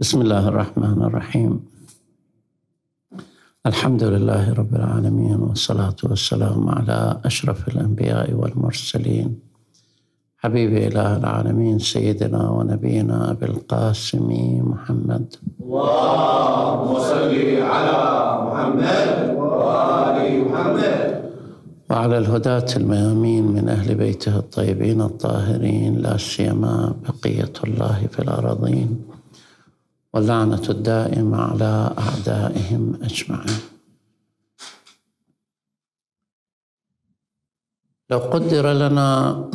بسم الله الرحمن الرحيم. الحمد لله رب العالمين والصلاة والسلام على أشرف الأنبياء والمرسلين. حبيب إله العالمين سيدنا ونبينا أبي القاسم محمد. اللهم صل على محمد وآل محمد. وعلى الهداة الميامين من أهل بيته الطيبين الطاهرين لا سيما بقية الله في الأراضين. واللعنة الدائمة على أعدائهم أجمعين. لو قدر لنا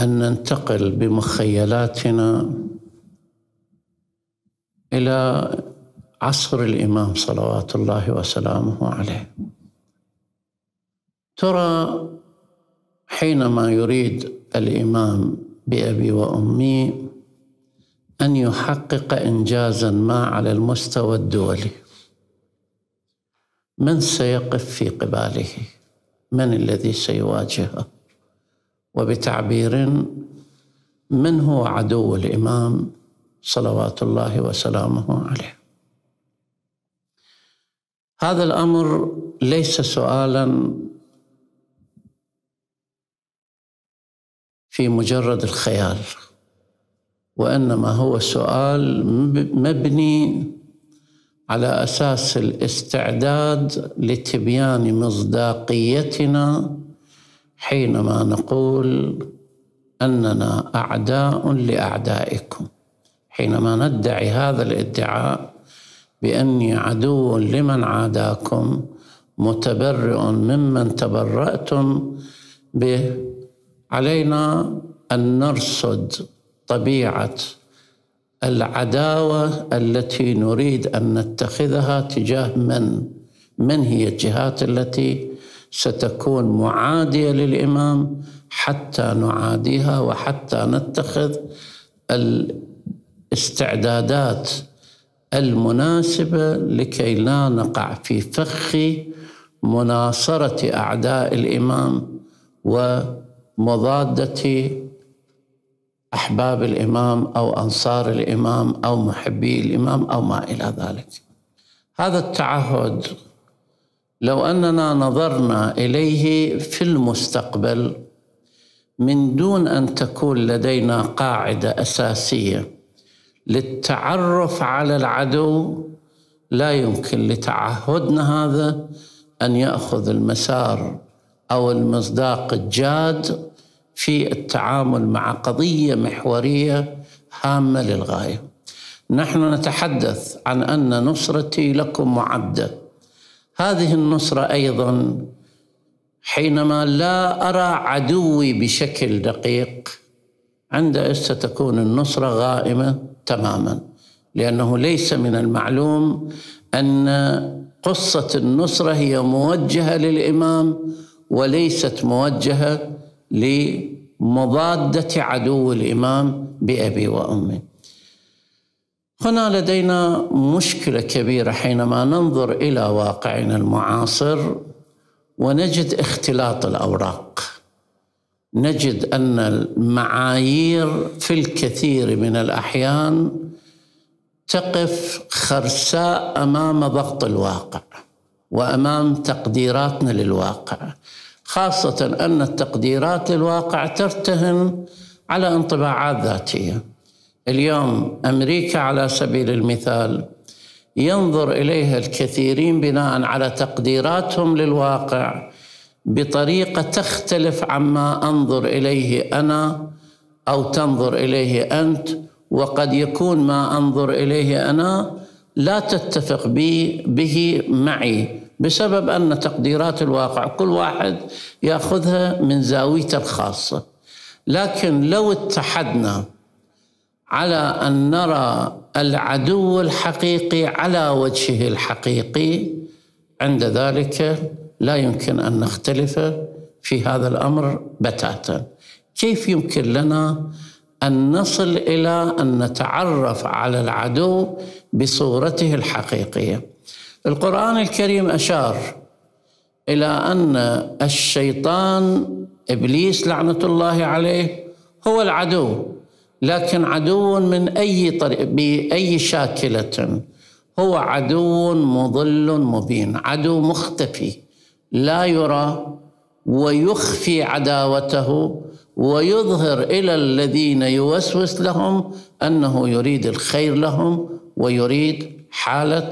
أن ننتقل بمخيلاتنا إلى عصر الإمام صلوات الله وسلامه عليه. ترى حينما يريد الإمام بأبي وأمي أن يحقق إنجازا ما على المستوى الدولي. من سيقف في قباله؟ من الذي سيواجهه؟ وبتعبير من هو عدو الإمام صلوات الله وسلامه عليه؟ هذا الأمر ليس سؤالا في مجرد الخيال. وإنما هو سؤال مبني على أساس الاستعداد لتبيان مصداقيتنا حينما نقول أننا أعداء لأعدائكم. حينما ندعي هذا الادعاء بأني عدو لمن عاداكم متبرئ ممن تبرأتم به علينا أن نرصد طبيعة العداوة التي نريد أن نتخذها تجاه من؟ من هي الجهات التي ستكون معادية للإمام حتى نعاديها وحتى نتخذ الاستعدادات المناسبة لكي لا نقع في فخ مناصرة أعداء الإمام ومضادة أحباب الإمام أو أنصار الإمام أو محبي الإمام أو ما إلى ذلك. هذا التعهد لو أننا نظرنا إليه في المستقبل من دون أن تكون لدينا قاعدة أساسية للتعرف على العدو لا يمكن لتعهدنا هذا أن يأخذ المسار أو المصداق الجاد في التعامل مع قضية محورية هامة للغاية. نحن نتحدث عن أن نصرتي لكم معدة. هذه النصرة أيضا حينما لا أرى عدوي بشكل دقيق عندئذ ستكون النصرة غائمة تماما لأنه ليس من المعلوم أن قصة النصرة هي موجهة للإمام وليست موجهة لمضادة عدو الإمام بأبي وأمي. هنا لدينا مشكلة كبيرة حينما ننظر إلى واقعنا المعاصر ونجد اختلاط الأوراق. نجد أن المعايير في الكثير من الأحيان تقف خرساء أمام ضغط الواقع وأمام تقديراتنا للواقع. خاصة أن التقديرات للواقع ترتهن على انطباعات ذاتية. اليوم أمريكا على سبيل المثال ينظر إليها الكثيرين بناء على تقديراتهم للواقع بطريقة تختلف عما أنظر إليه أنا أو تنظر إليه أنت وقد يكون ما أنظر إليه أنا لا تتفق به معي. بسبب أن تقديرات الواقع كل واحد يأخذها من زاويته الخاصة. لكن لو اتحدنا على أن نرى العدو الحقيقي على وجهه الحقيقي عند ذلك لا يمكن أن نختلف في هذا الأمر بتاتا. كيف يمكن لنا أن نصل إلى أن نتعرف على العدو بصورته الحقيقية؟ القرآن الكريم أشار إلى أن الشيطان إبليس لعنة الله عليه هو العدو لكن عدو من أي طريق بأي شاكلة. هو عدو مضل مبين عدو مختفي لا يرى ويخفي عداوته ويظهر إلى الذين يوسوس لهم أنه يريد الخير لهم ويريد حالة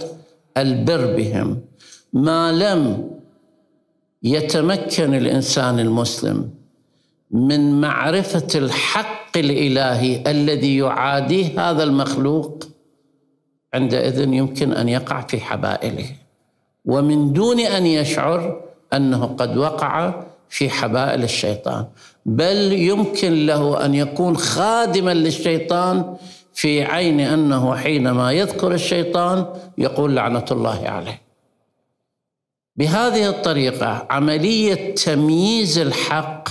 البر بهم. ما لم يتمكن الإنسان المسلم من معرفة الحق الإلهي الذي يعاديه هذا المخلوق عندئذ يمكن أن يقع في حبائله. ومن دون أن يشعر أنه قد وقع في حبائل الشيطان. بل يمكن له أن يكون خادما للشيطان في عين أنه حينما يذكر الشيطان يقول لعنة الله عليه. بهذه الطريقة عملية تمييز الحق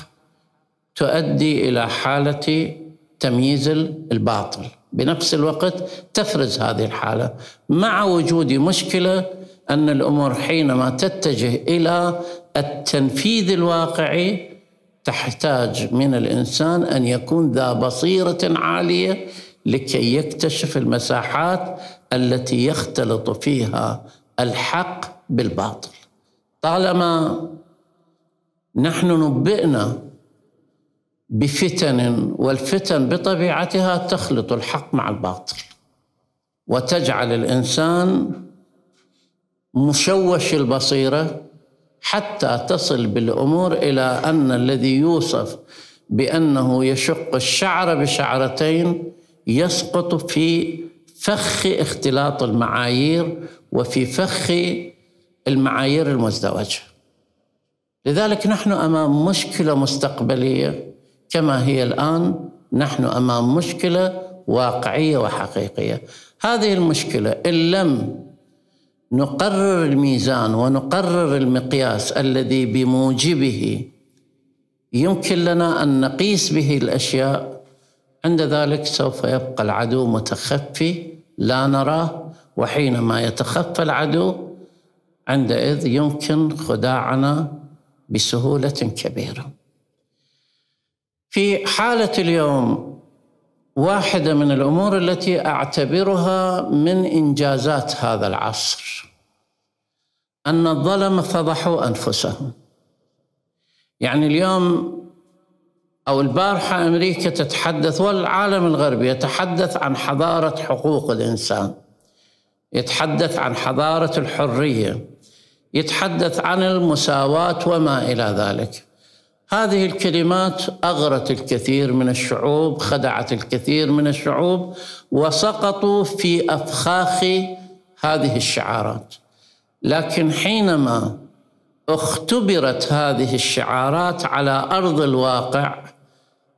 تؤدي إلى حالة تمييز الباطل. بنفس الوقت تفرز هذه الحالة مع وجود مشكلة أن الأمور حينما تتجه إلى التنفيذ الواقعي تحتاج من الإنسان أن يكون ذا بصيرة عالية لكي يكتشف المساحات التي يختلط فيها الحق بالباطل. طالما نحن نبئنا بفتن والفتن بطبيعتها تخلط الحق مع الباطل وتجعل الإنسان مشوش البصيرة حتى تصل بالأمور إلى أن الذي يوصف بأنه يشق الشعر بشعرتين يسقط في فخ اختلاط المعايير وفي فخ المعايير المزدوجة. لذلك نحن أمام مشكلة مستقبلية كما هي الآن نحن أمام مشكلة واقعية وحقيقية. هذه المشكلة إن لم نقرر الميزان ونقرر المقياس الذي بموجبه يمكن لنا أن نقيس به الأشياء عند ذلك سوف يبقى العدو متخفي لا نراه وحينما يتخفى العدو عندئذ يمكن خداعنا بسهولة كبيرة. في حالة اليوم واحدة من الأمور التي أعتبرها من إنجازات هذا العصر أن الظلم فضحوا أنفسهم. يعني اليوم أو البارحة أمريكا تتحدث والعالم الغربي يتحدث عن حضارة حقوق الإنسان. يتحدث عن حضارة الحرية. يتحدث عن المساواة وما إلى ذلك. هذه الكلمات أغرت الكثير من الشعوب خدعت الكثير من الشعوب وسقطوا في أفخاخ هذه الشعارات. لكن حينما اختبرت هذه الشعارات على أرض الواقع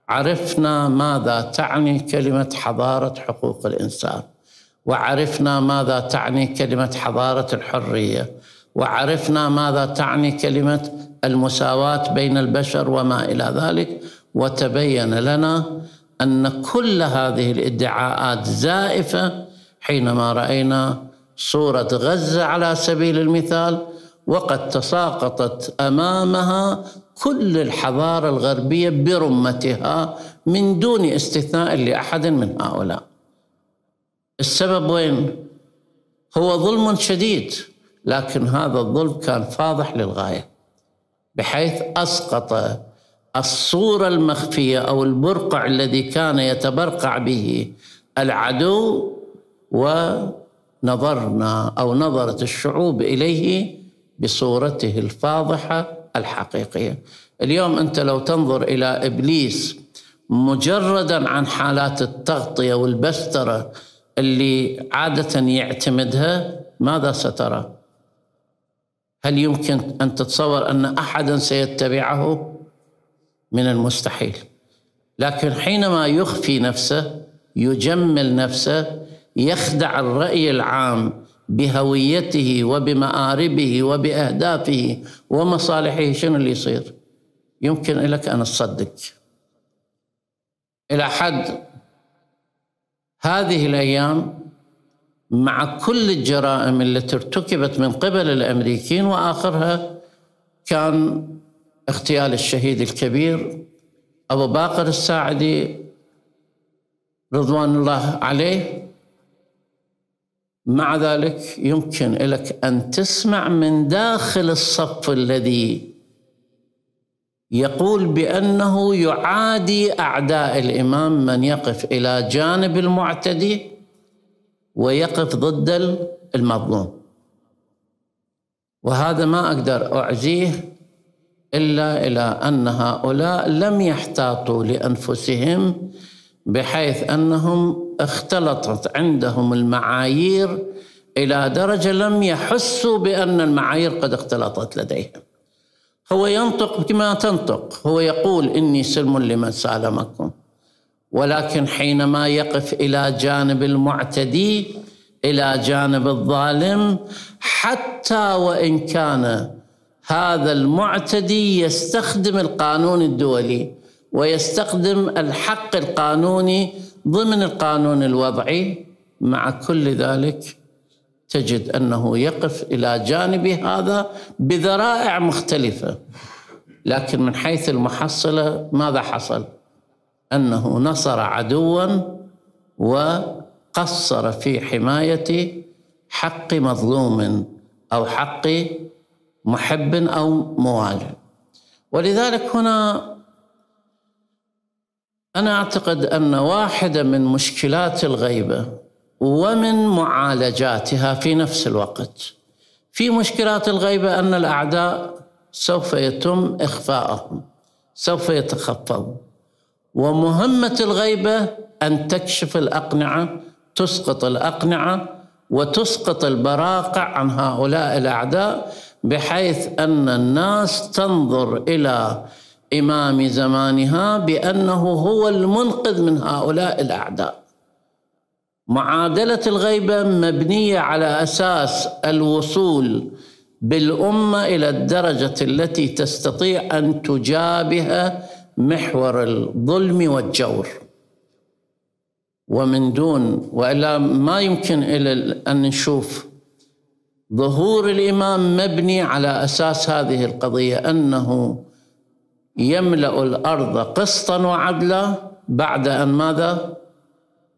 عرفنا ماذا تعني كلمة حضارة حقوق الإنسان. وعرفنا ماذا تعني كلمة حضارة الحرية. وعرفنا ماذا تعني كلمة المساواة بين البشر وما إلى ذلك. وتبين لنا أن كل هذه الادعاءات زائفة حينما رأينا صورة غزة على سبيل المثال وقد تساقطت أمامها كل الحضارة الغربية برمتها من دون استثناء لأحد من هؤلاء. السبب وين؟ هو ظلم شديد لكن هذا الظلم كان فاضح للغاية بحيث أسقط الصورة المخفية أو البرقع الذي كان يتبرقع به العدو ونظرنا أو نظرت الشعوب إليه بصورته الفاضحة الحقيقية. اليوم أنت لو تنظر إلى إبليس مجردا عن حالات التغطية والبسترة اللي عادة يعتمدها ماذا سترى؟ هل يمكن أن تتصور أن أحدا سيتبعه من المستحيل لكن حينما يخفي نفسه يجمل نفسه يخدع الرأي العام بهويته وبمآربه وبأهدافه ومصالحه شنو اللي يصير؟ يمكن لك أن تصدق. إلى حد هذه الأيام مع كل الجرائم التي ارتكبت من قبل الأمريكيين وآخرها كان اغتيال الشهيد الكبير أبو باقر الساعدي رضوان الله عليه مع ذلك يمكن لك أن تسمع من داخل الصف الذي يقول بأنه يعادي أعداء الإمام من يقف إلى جانب المعتدي ويقف ضد المظلوم. وهذا ما أقدر أعزيه إلا إلى أن هؤلاء لم يحتاطوا لأنفسهم بحيث أنهم اختلطت عندهم المعايير إلى درجة لم يحسوا بأن المعايير قد اختلطت لديهم. هو ينطق بما تنطق، هو يقول إني سلم لمن سالمكم. ولكن حينما يقف إلى جانب المعتدي إلى جانب الظالم حتى وإن كان هذا المعتدي يستخدم القانون الدولي ويستخدم الحق القانوني ضمن القانون الوضعي. مع كل ذلك تجد أنه يقف إلى جانب هذا بذرائع مختلفة. لكن من حيث المحصلة ماذا حصل؟ أنه نصر عدوا وقصر في حماية حق مظلوم أو حق محب أو موال ولذلك هنا أنا أعتقد أن واحدة من مشكلات الغيبة ومن معالجاتها في نفس الوقت. في مشكلات الغيبة أن الأعداء سوف يتم إخفاءهم سوف يتخفض ومهمة الغيبة أن تكشف الأقنعة تسقط الأقنعة وتسقط البراقع عن هؤلاء الأعداء بحيث أن الناس تنظر إلى إمام زمانها بأنه هو المنقذ من هؤلاء الأعداء. معادلة الغيبة مبنية على أساس الوصول بالأمة إلى الدرجة التي تستطيع أن تجابه محور الظلم والجور. ومن دون وإلا ما يمكن إلى أن نشوف ظهور الإمام مبني على أساس هذه القضية أنه يملأ الأرض قسطا وعدلا بعد أن ماذا؟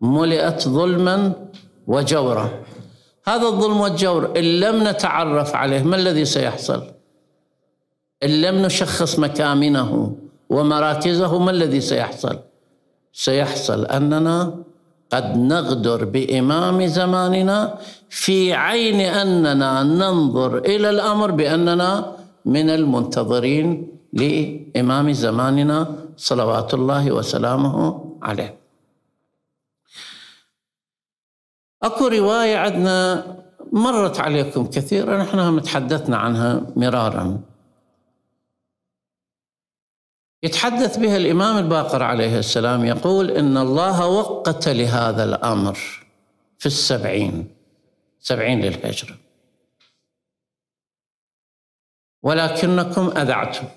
ملئت ظلما وجورا. هذا الظلم والجور إن لم نتعرف عليه ما الذي سيحصل؟ إن لم نشخص مكامنه ومراكزه ما الذي سيحصل؟ سيحصل أننا قد نغدر بإمام زماننا في عين أننا ننظر إلى الأمر بأننا من المنتظرين لإمام زماننا صلوات الله وسلامه عليه. أكو رواية عندنا مرت عليكم كثيرا نحن تحدثنا عنها مرارا. يتحدث بها الإمام الباقر عليه السلام يقول إن الله وقت لهذا الأمر في السبعين سبعين للهجرة ولكنكم أذعتم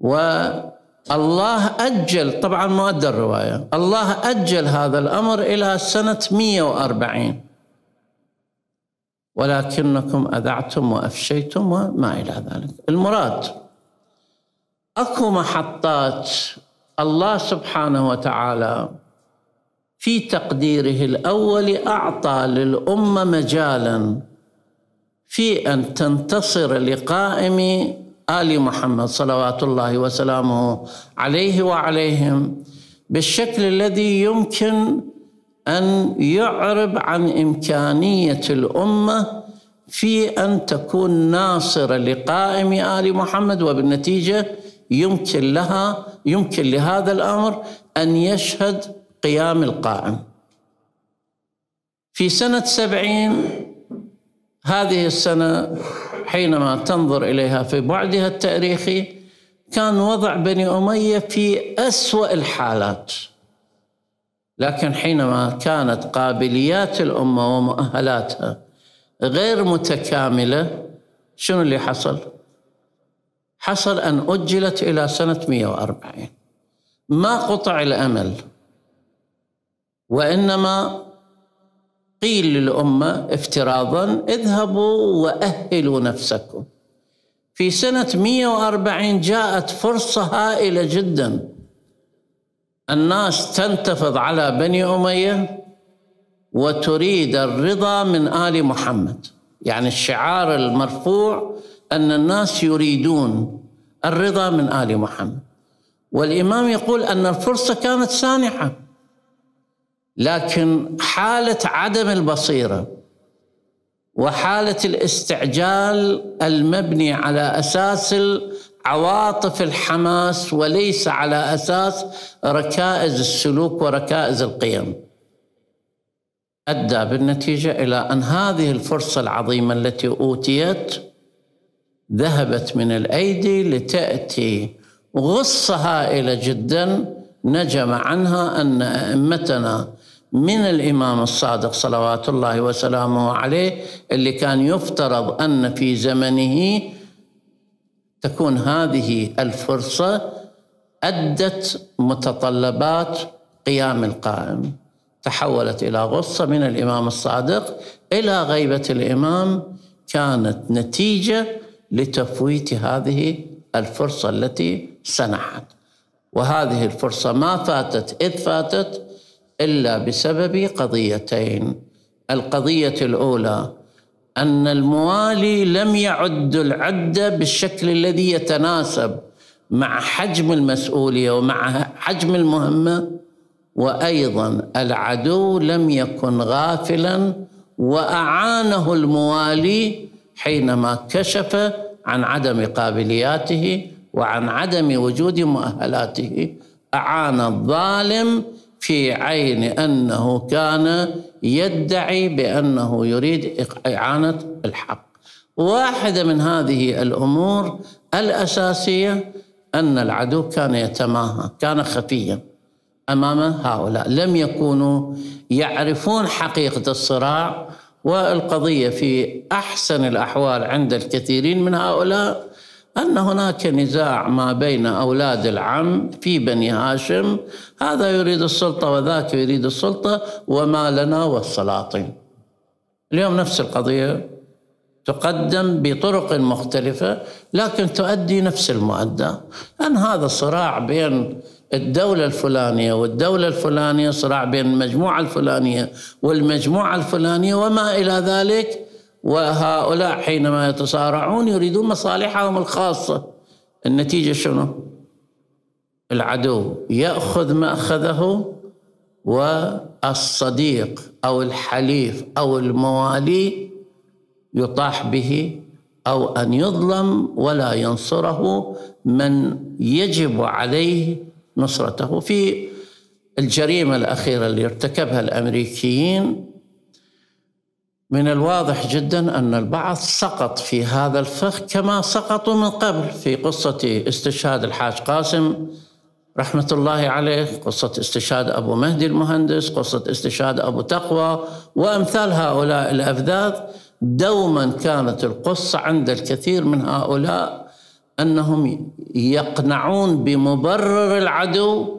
والله أجل طبعا مؤدى الرواية. الله أجل هذا الأمر إلى سنة 140 ولكنكم أذعتم وأفشيتم وما إلى ذلك. المراد أكو محطات الله سبحانه وتعالى في تقديره الأول أعطى للأمة مجالا في أن تنتصر لقائم آل محمد صلوات الله وسلامه عليه وعليهم بالشكل الذي يمكن أن يعرب عن إمكانية الأمة في أن تكون ناصره لقائم آل محمد وبالنتيجة يمكن لها يمكن لهذا الأمر أن يشهد قيام القائم. في سنة سبعين هذه السنة حينما تنظر إليها في بعدها التاريخي كان وضع بني أمية في أسوأ الحالات لكن حينما كانت قابليات الأمة ومؤهلاتها غير متكاملة شنو اللي حصل؟ حصل أن أجلت إلى سنة 140 ما قطع الأمل وإنما قيل للأمة افتراضا اذهبوا وأهلوا نفسكم. في سنة 140 جاءت فرصة هائلة جدا. الناس تنتفض على بني أمية وتريد الرضا من آل محمد. يعني الشعار المرفوع أن الناس يريدون الرضا من آل محمد. والإمام يقول أن الفرصة كانت سانحة. لكن حالة عدم البصيرة وحالة الاستعجال المبني على أساس عواطف الحماس وليس على أساس ركائز السلوك وركائز القيم. أدى بالنتيجة إلى أن هذه الفرصة العظيمة التي أوتيت ذهبت من الأيدي لتأتي غصة هائلة جدا نجم عنها أن أئمتنا من الإمام الصادق صلوات الله وسلامه عليه اللي كان يفترض أن في زمنه تكون هذه الفرصة أدت متطلبات قيام القائم. تحولت إلى غصة من الإمام الصادق إلى غيبة الإمام. كانت نتيجة لتفويت هذه الفرصة التي سنحت وهذه الفرصة ما فاتت إذ فاتت إلا بسبب قضيتين. القضية الأولى أن الموالي لم يعد العدة بالشكل الذي يتناسب مع حجم المسؤولية ومع حجم المهمة وأيضا العدو لم يكن غافلا وأعانه الموالي حينما كشف عن عدم قابلياته وعن عدم وجود مؤهلاته. أعان الظالم في عين أنه كان يدعي بأنه يريد إعانة الحق. واحدة من هذه الأمور الأساسية أن العدو كان يتماهى، كان خفيا أمام هؤلاء، لم يكونوا يعرفون حقيقة الصراع والقضية في أحسن الأحوال عند الكثيرين من هؤلاء أن هناك نزاع ما بين أولاد العم في بني هاشم. هذا يريد السلطة وذاك يريد السلطة وما لنا والسلاطين. اليوم نفس القضية تقدم بطرق مختلفة لكن تؤدي نفس المؤدى. أن هذا الصراع بين الدولة الفلانية والدولة الفلانية صراع بين المجموعة الفلانية والمجموعة الفلانية وما إلى ذلك وهؤلاء حينما يتصارعون يريدون مصالحهم الخاصة. النتيجة شنو؟ العدو يأخذ مأخذه والصديق أو الحليف أو الموالي يطاح به أو أن يظلم ولا ينصره من يجب عليه نصرته. في الجريمة الأخيرة اللي ارتكبها الأمريكيين من الواضح جدا أن البعض سقط في هذا الفخ كما سقطوا من قبل في قصة استشهاد الحاج قاسم رحمة الله عليه قصة استشهاد أبو مهدي المهندس قصة استشهاد أبو تقوى وأمثال هؤلاء الأفذاذ. دوما كانت القصة عند الكثير من هؤلاء أنهم يقنعون بمبرر العدو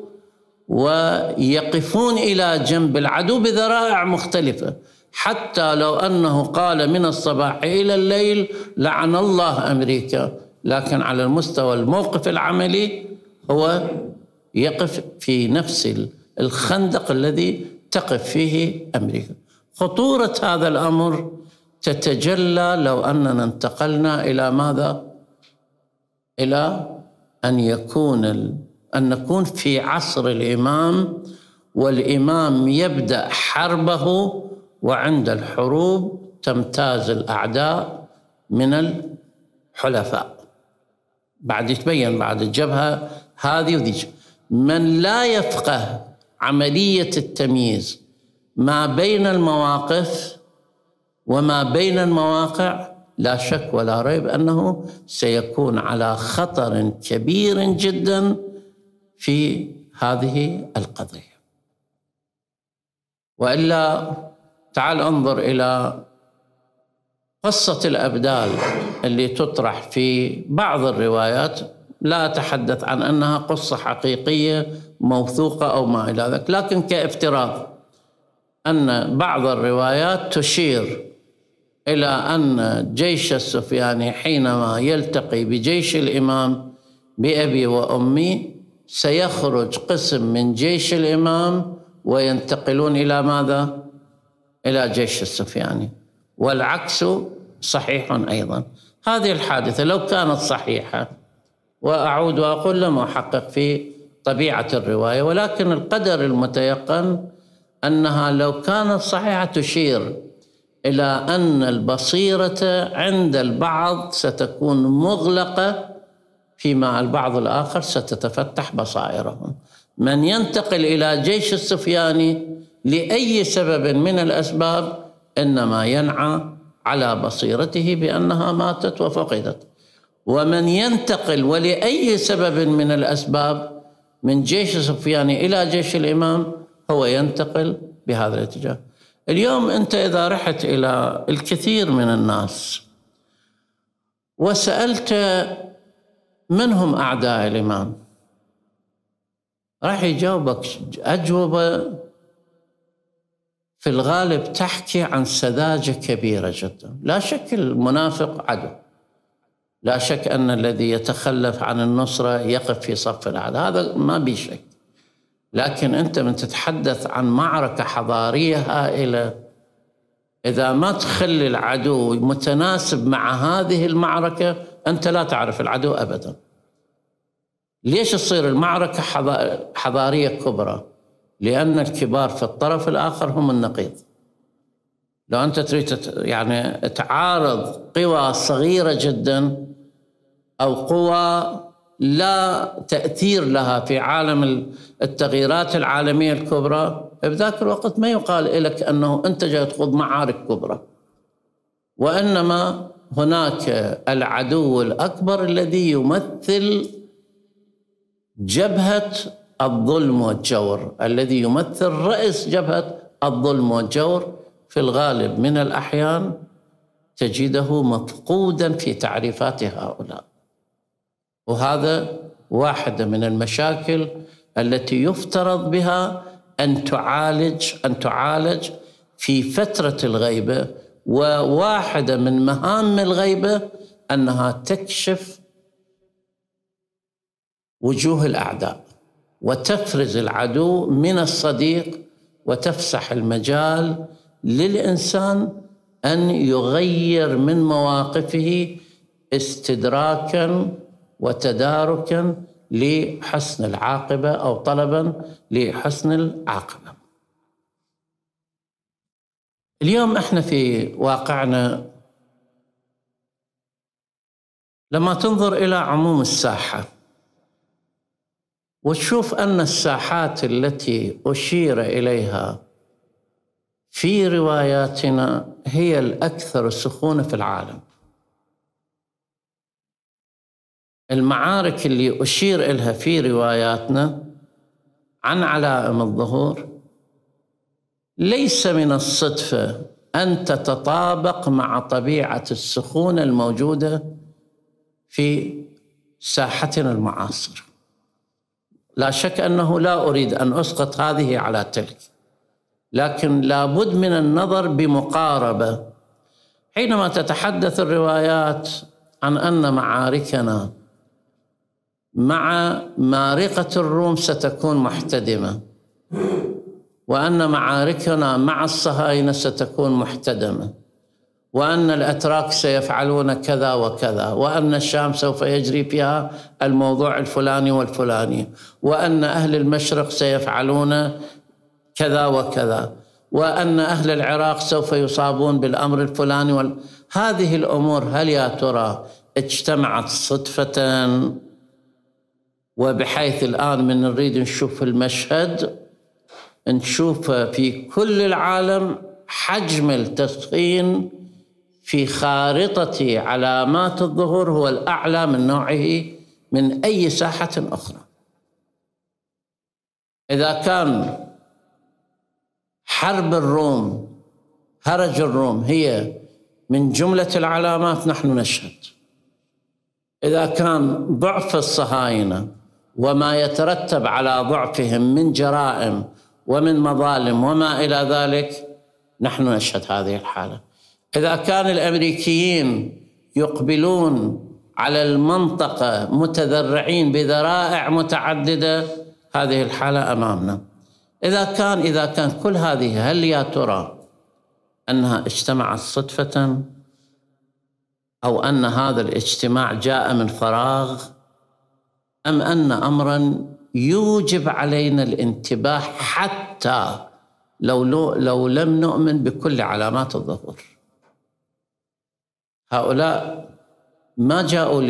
ويقفون إلى جنب العدو بذرائع مختلفة. حتى لو أنه قال من الصباح إلى الليل لعن الله أمريكا. لكن على المستوى الموقف العملي هو يقف في نفس الخندق الذي تقف فيه أمريكا. خطورة هذا الأمر تتجلى لو أننا انتقلنا إلى ماذا؟ إلى أن يكون أن نكون في عصر الإمام والإمام يبدأ حربه وعند الحروب تمتاز الأعداء من الحلفاء. بعد يتبين بعد الجبهة هذه وذيك. من لا يفقه عملية التمييز ما بين المواقف وما بين المواقع لا شك ولا ريب أنه سيكون على خطر كبير جدا في هذه القضية. وإلا تعال انظر إلى قصة الأبدال اللي تطرح في بعض الروايات لا اتحدث عن أنها قصة حقيقية موثوقة أو ما إلى ذلك لكن كافتراض أن بعض الروايات تشير إلى أن جيش السفياني حينما يلتقي بجيش الإمام بأبي وأمي سيخرج قسم من جيش الإمام وينتقلون إلى ماذا؟ إلى جيش السفياني. والعكس صحيح أيضا. هذه الحادثة لو كانت صحيحة وأعود وأقول لم أحقق في طبيعة الرواية ولكن القدر المتيقن أنها لو كانت صحيحة تشير إلى أن البصيرة عند البعض ستكون مغلقة فيما البعض الآخر ستتفتح بصائرهم. من ينتقل إلى جيش السفياني لأي سبب من الأسباب إنما ينعى على بصيرته بأنها ماتت وفقدت. ومن ينتقل ولأي سبب من الأسباب من جيش سفيان إلى جيش الإمام هو ينتقل بهذا الاتجاه. اليوم أنت إذا رحت إلى الكثير من الناس وسألت من هم أعداء الإمام راح يجاوبك أجوبة في الغالب تحكي عن سذاجة كبيرة جدا. لا شك المنافق عدو. لا شك أن الذي يتخلف عن النصرة يقف في صف الأعداء. هذا ما بي شك. لكن أنت من تتحدث عن معركة حضارية هائلة إذا ما تخلي العدو متناسب مع هذه المعركة أنت لا تعرف العدو أبدا. ليش تصير المعركة حضارية كبرى؟ لأن الكبار في الطرف الآخر هم النقيض. لو أنت تريد يعني تعارض قوى صغيرة جدا أو قوى لا تأثير لها في عالم التغييرات العالمية الكبرى بذاك الوقت ما يقال لك أنه أنت جاي تخوض معارك كبرى. وإنما هناك العدو الأكبر الذي يمثل جبهة الظلم والجور. الذي يمثل رأس جبهة الظلم والجور في الغالب من الأحيان تجده مفقودا في تعريفات هؤلاء. وهذا واحدة من المشاكل التي يفترض بها أن تعالج أن تعالج في فترة الغيبة وواحدة من مهام الغيبة أنها تكشف وجوه الأعداء. وتفرز العدو من الصديق وتفسح المجال للإنسان أن يغير من مواقفه استدراكا وتداركا لحسن العاقبة أو طلبا لحسن العاقبة. اليوم إحنا في واقعنا لما تنظر إلى عموم الساحة وتشوف أن الساحات التي أشير إليها في رواياتنا هي الأكثر سخونة في العالم. المعارك اللي أشير إلها في رواياتنا عن علائم الظهور ليس من الصدفة أن تتطابق مع طبيعة السخونة الموجودة في ساحتنا المعاصرة. لا شك أنه لا أريد أن أسقط هذه على تلك لكن لابد من النظر بمقاربة. حينما تتحدث الروايات عن أن معاركنا مع مارقة الروم ستكون محتدمة وأن معاركنا مع الصهاينة ستكون محتدمة. وأن الأتراك سيفعلون كذا وكذا وأن الشام سوف يجري فيها الموضوع الفلاني والفلاني وأن أهل المشرق سيفعلون كذا وكذا وأن أهل العراق سوف يصابون بالأمر الفلاني وال... هذه الأمور هل يا ترى اجتمعت صدفة؟ وبحيث الآن من نريد نشوف المشهد نشوف في كل العالم حجم التسخين في خارطة علامات الظهور هو الأعلى من نوعه من أي ساحة أخرى. إذا كان حرب الروم هرج الروم هي من جملة العلامات نحن نشهد. إذا كان ضعف الصهاينة وما يترتب على ضعفهم من جرائم ومن مظالم وما إلى ذلك نحن نشهد هذه الحالة. إذا كان الأمريكيين يقبلون على المنطقة متذرعين بذرائع متعددة هذه الحالة أمامنا. إذا كان إذا كان كل هذه هل يا ترى أنها اجتمعت صدفة؟ أو أن هذا الاجتماع جاء من فراغ؟ أم أن أمرا يوجب علينا الانتباه حتى لو لو لم نؤمن بكل علامات الظهور؟ هؤلاء ما جاءوا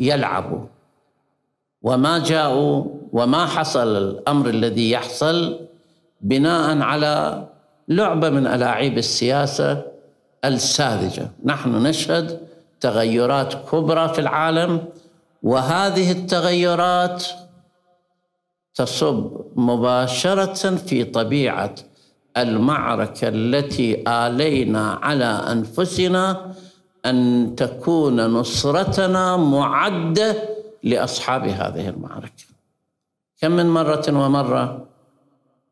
ليلعبوا وما جاءوا وما حصل الأمر الذي يحصل بناء على لعبة من ألاعيب السياسة الساذجة، نحن نشهد تغيرات كبرى في العالم وهذه التغيرات تصب مباشرة في طبيعة المعركة التي آلينا على أنفسنا أن تكون نصرتنا معدة لأصحاب هذه المعركة. كم من مرة ومرة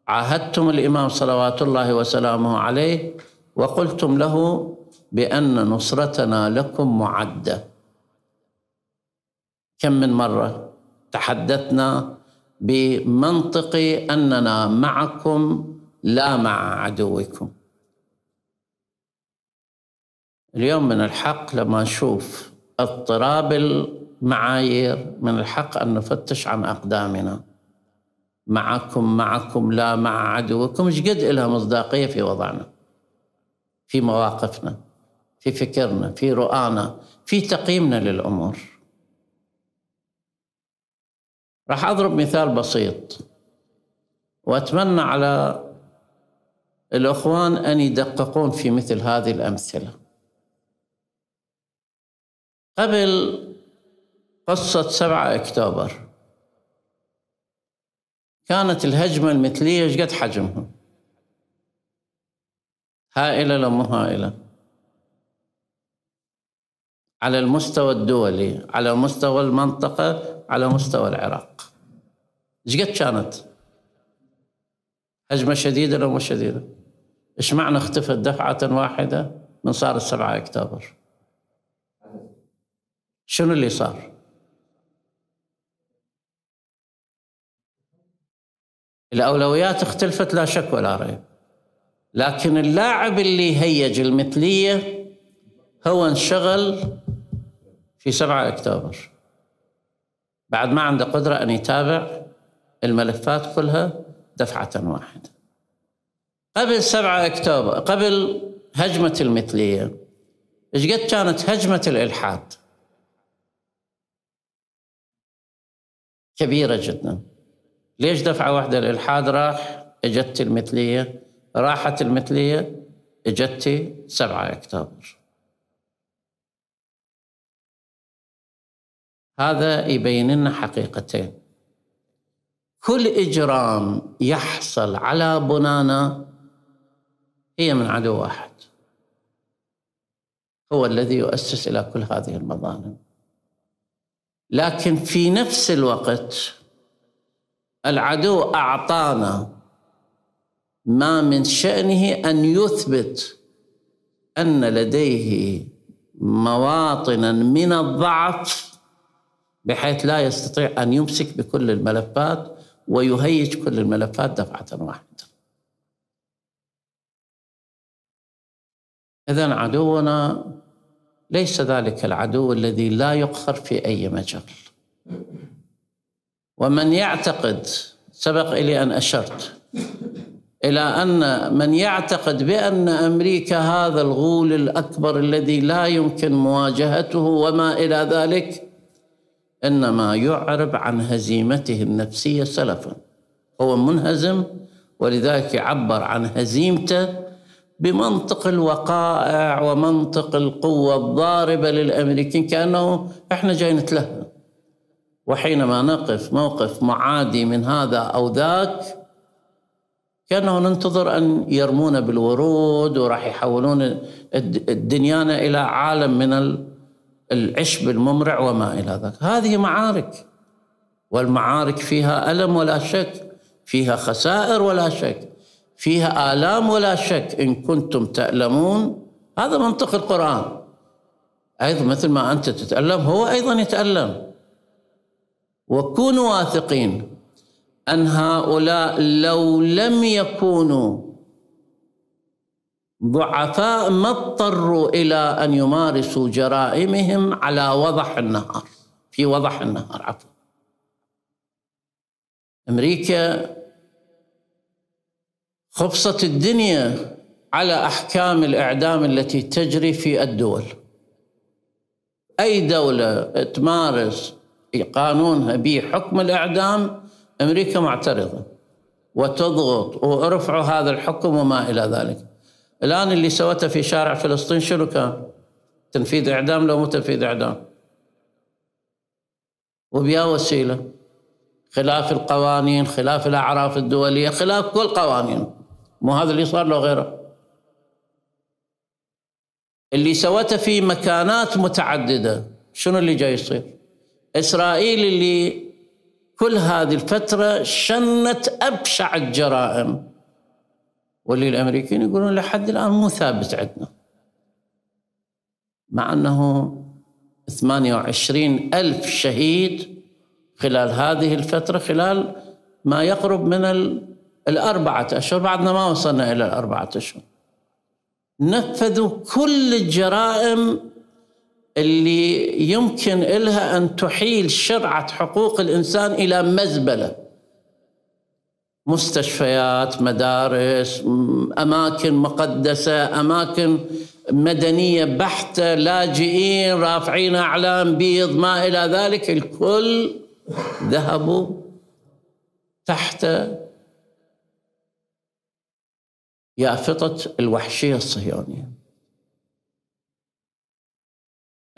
عاهدتم الإمام صلوات الله وسلامه عليه وقلتم له بأن نصرتنا لكم معدة. كم من مرة تحدثنا بمنطق أننا معكم لا مع عدوكم. اليوم من الحق لما نشوف اضطراب المعايير من الحق أن نفتش عن أقدامنا. معكم معكم لا مع عدوكم. إيش قد لها مصداقية في وضعنا في مواقفنا في فكرنا في رؤانا في تقييمنا للأمور. راح أضرب مثال بسيط. وأتمنى على الأخوان أن يدققون في مثل هذه الأمثلة. قبل قصة سبعة أكتوبر كانت الهجمة المثلية إيش قد حجمها؟ هائلة لو مو هائلة؟ على المستوى الدولي على مستوى المنطقة على مستوى العراق إيش قد كانت؟ هجمة شديدة لو مو شديدة؟ إيش معنى اختفت دفعة واحدة من صار السبعة أكتوبر؟ شنو اللي صار؟ الأولويات اختلفت لا شك ولا ريب. لكن اللاعب اللي هيج المثلية هو انشغل في 7 أكتوبر. بعد ما عنده قدرة أن يتابع الملفات كلها دفعة واحدة. قبل 7 أكتوبر قبل هجمة المثلية إيش قد كانت هجمة الإلحاد؟ كبيرة جدا. ليش دفعة واحدة؟ الإلحاد راح إجت المثلية. راحت المثلية إجت سبعة أكتوبر. هذا يبين لنا حقيقتين. كل إجرام يحصل على بنانا هي من عدو واحد. هو الذي يؤسس إلى كل هذه المظالم. لكن في نفس الوقت العدو أعطانا ما من شأنه أن يثبت أن لديه مواطنا من الضعف بحيث لا يستطيع أن يمسك بكل الملفات ويهيج كل الملفات دفعة واحدة. اذا عدونا ليس ذلك العدو الذي لا يقهر في أي مجال. ومن يعتقد سبق إلي أن أشرت إلى أن من يعتقد بأن أمريكا هذا الغول الأكبر الذي لا يمكن مواجهته وما إلى ذلك إنما يعرب عن هزيمته النفسية سلفا. هو منهزم ولذلك يعبر عن هزيمته بمنطق الوقائع ومنطق القوة الضاربة للأمريكين كأنه إحنا جاي نتلهى. وحينما نقف موقف معادي من هذا أو ذاك كأنه ننتظر أن يرمونا بالورود وراح يحولون الدنيانا إلى عالم من العشب الممرع وما إلى ذلك هذه معارك والمعارك فيها ألم ولا شك فيها خسائر ولا شك. فيها آلام ولا شك إن كنتم تألمون. هذا منطق القرآن. أيضا مثل ما أنت تتألم هو أيضا يتألم. وكونوا واثقين أن هؤلاء لو لم يكونوا ضعفاء ما اضطروا إلى أن يمارسوا جرائمهم على وضح النهار في وضح النهار عفوا. أمريكا خبصت الدنيا على أحكام الإعدام التي تجري في الدول. أي دولة تمارس قانونها بحكم الإعدام أمريكا معترضة وتضغط وارفعوا هذا الحكم وما إلى ذلك. الآن اللي سوته في شارع فلسطين شنو كان؟ تنفيذ إعدام لو مو تنفيذ إعدام؟ وبيا وسيلة. خلاف القوانين خلاف الأعراف الدولية خلاف كل قوانين. مو هذا اللي صار له غيره. اللي سوته في مكانات متعددة شنو اللي جاي يصير؟ إسرائيل اللي كل هذه الفترة شنت أبشع الجرائم. واللي الأمريكيين يقولون لحد الآن مو ثابت عندنا. مع أنه 28 ألف شهيد خلال هذه الفترة خلال ما يقرب من الأربعة أشهر بعدنا ما وصلنا إلى الأربعة أشهر. نفذوا كل الجرائم اللي يمكن لها أن تحيل شرعة حقوق الإنسان إلى مزبلة. مستشفيات مدارس أماكن مقدسة أماكن مدنية بحتة لاجئين رافعين أعلام بيض ما إلى ذلك. الكل ذهبوا تحت يافطة الوحشية الصهيونية.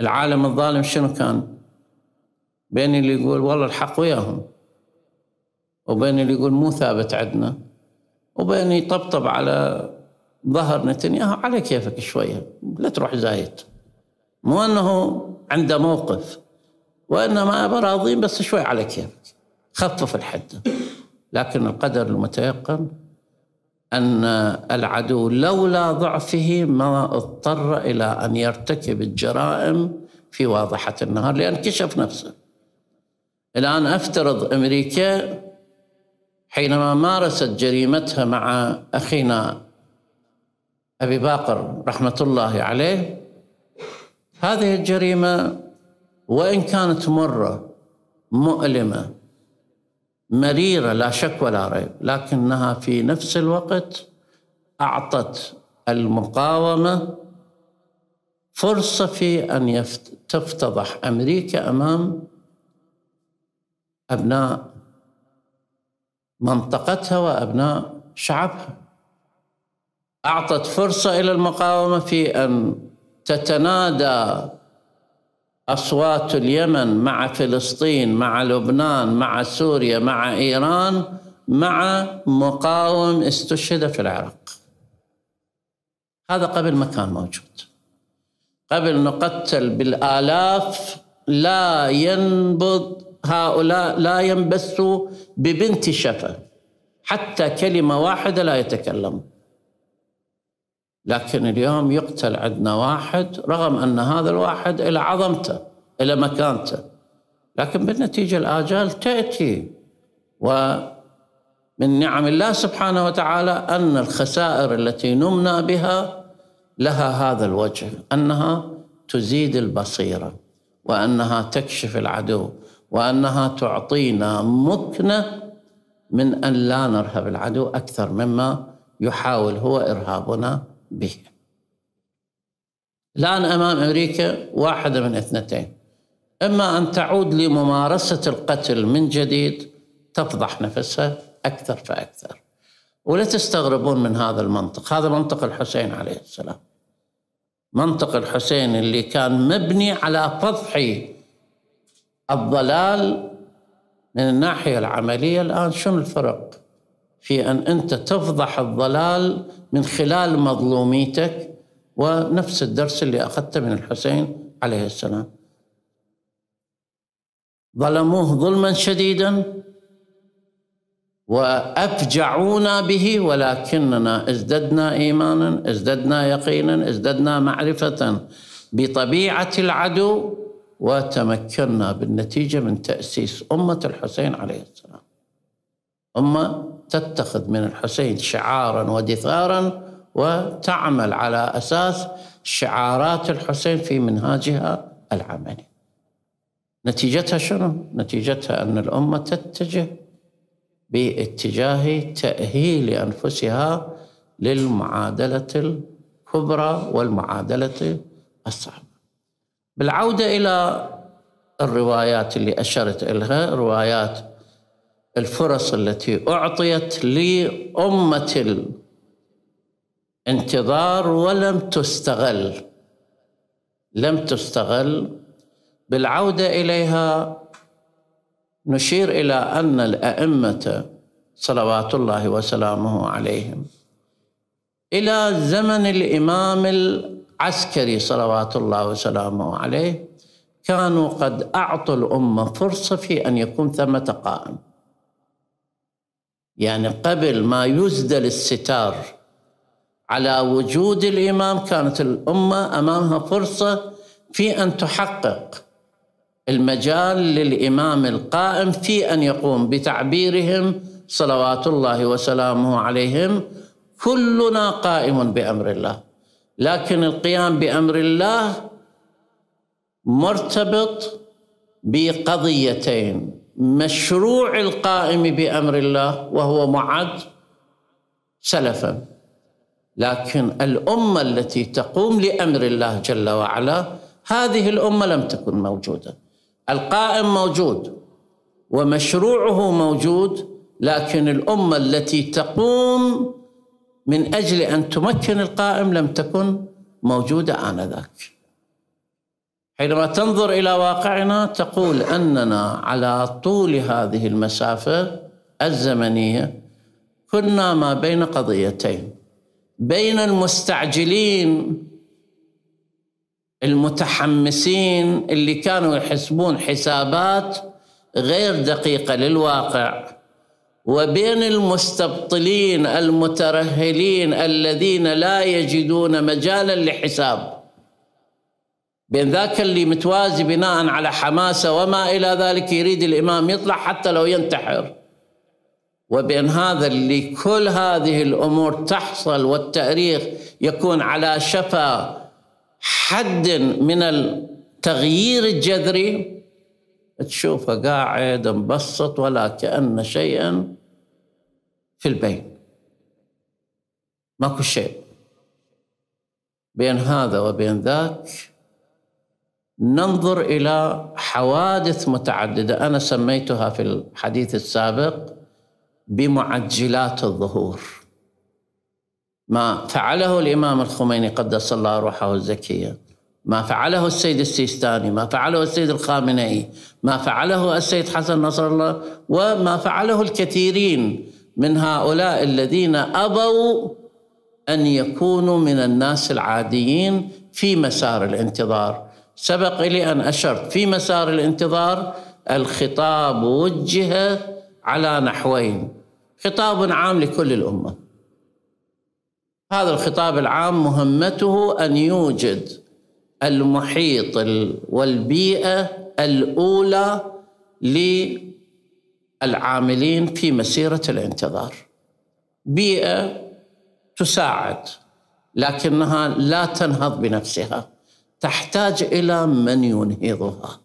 العالم الظالم شنو كان؟ بين اللي يقول والله الحق وياهم وبين اللي يقول مو ثابت عندنا وبين يطبطب على ظهر نتنياهو. على كيفك شوية لا تروح زايد. مو أنه عنده موقف وإنما براضين بس شوي على كيفك. خفف الحد. لكن القدر المتيقن أن العدو لولا ضعفه ما اضطر إلى أن يرتكب الجرائم في واضحة النهار لأن كشف نفسه. الآن أفترض أمريكا حينما مارست جريمتها مع أخينا أبي باقر رحمة الله عليه هذه الجريمة وإن كانت مرة مؤلمة مريرة لا شك ولا ريب لكنها في نفس الوقت أعطت المقاومة فرصة في أن تفتضح أمريكا أمام أبناء منطقتها وأبناء شعبها. أعطت فرصة إلى المقاومة في أن تتنادى أصوات اليمن مع فلسطين مع لبنان مع سوريا مع إيران مع مقاوم استشهد في العراق. هذا قبل ما كان موجود. قبل نقتل بالآلاف لا ينبض هؤلاء لا ينبثوا ببنت شفة حتى كلمة واحدة لا يتكلم. لكن اليوم يقتل عندنا واحد رغم أن هذا الواحد إلى عظمته إلى مكانته. لكن بالنتيجة الآجال تأتي. ومن نعم الله سبحانه وتعالى أن الخسائر التي نمنا بها لها هذا الوجه أنها تزيد البصيرة وأنها تكشف العدو وأنها تعطينا مكنة من أن لا نرهب العدو أكثر مما يحاول هو إرهابنا. به. الآن أمام أمريكا واحدة من اثنتين. إما أن تعود لممارسة القتل من جديد تفضح نفسها أكثر فأكثر. ولا تستغربون من هذا المنطق. هذا منطق الحسين عليه السلام. منطق الحسين اللي كان مبني على فضح الضلال من الناحية العملية. الآن شنو الفرق؟ في أن أنت تفضح الضلال من خلال مظلوميتك ونفس الدرس اللي أخذته من الحسين عليه السلام. ظلموه ظلما شديدا وأفجعونا به ولكننا ازددنا إيمانا ازددنا يقينا ازددنا معرفة بطبيعة العدو وتمكنا بالنتيجة من تأسيس أمة الحسين عليه السلام. أمة تتخذ من الحسين شعارا ودثارا وتعمل على أساس شعارات الحسين في منهاجها العملي نتيجتها شنو؟ نتيجتها أن الأمة تتجه باتجاه تأهيل أنفسها للمعادلة الكبرى والمعادلة الصعبة بالعودة إلى الروايات اللي أشرت إليها روايات الفرص التي أعطيت لأمة الانتظار ولم تستغل لم تستغل. بالعودة إليها نشير إلى أن الأئمة صلوات الله وسلامه عليهم إلى زمن الإمام العسكري صلوات الله وسلامه عليه كانوا قد أعطوا الأمة فرصة في أن يكون ثمة قائم. يعني قبل ما يزدل الستار على وجود الإمام كانت الأمة أمامها فرصة في أن تحقق المجال للإمام القائم في أن يقوم بتعبيرهم صلوات الله وسلامه عليهم. كلنا قائم بأمر الله. لكن القيام بأمر الله مرتبط بقضيتين. مشروع القائم بأمر الله وهو معد سلفا لكن الأمة التي تقوم لأمر الله جل وعلا هذه الأمة لم تكن موجودة القائم موجود ومشروعه موجود لكن الأمة التي تقوم من أجل أن تمكن القائم لم تكن موجودة آنذاك. حينما تنظر إلى واقعنا تقول أننا على طول هذه المسافة الزمنية كنا ما بين قضيتين بين المستعجلين المتحمسين اللي كانوا يحسبون حسابات غير دقيقة للواقع وبين المستبطلين المترهلين الذين لا يجدون مجالا لحساب. بين ذاك اللي متوازي بناء على حماسة وما إلى ذلك يريد الإمام يطلع حتى لو ينتحر. وبين هذا اللي كل هذه الأمور تحصل والتأريخ يكون على شفا حد من التغيير الجذري تشوفه قاعد مبسط ولا كأن شيئا في البين. ماكو شيء. بين هذا وبين ذاك ننظر إلى حوادث متعددة. أنا سميتها في الحديث السابق بمعجلات الظهور. ما فعله الإمام الخميني قدس الله روحه الزكية. ما فعله السيد السيستاني ما فعله السيد الخامنئي ما فعله السيد حسن نصر الله وما فعله الكثيرين من هؤلاء الذين أبوا أن يكونوا من الناس العاديين في مسار الانتظار. سبق لي أن أشرت في مسار الانتظار الخطاب وجه على نحوين. خطاب عام لكل الأمة. هذا الخطاب العام مهمته أن يوجد المحيط والبيئة الأولى للعاملين في مسيرة الانتظار. بيئة تساعد لكنها لا تنهض بنفسها. تحتاج إلى من ينهضها.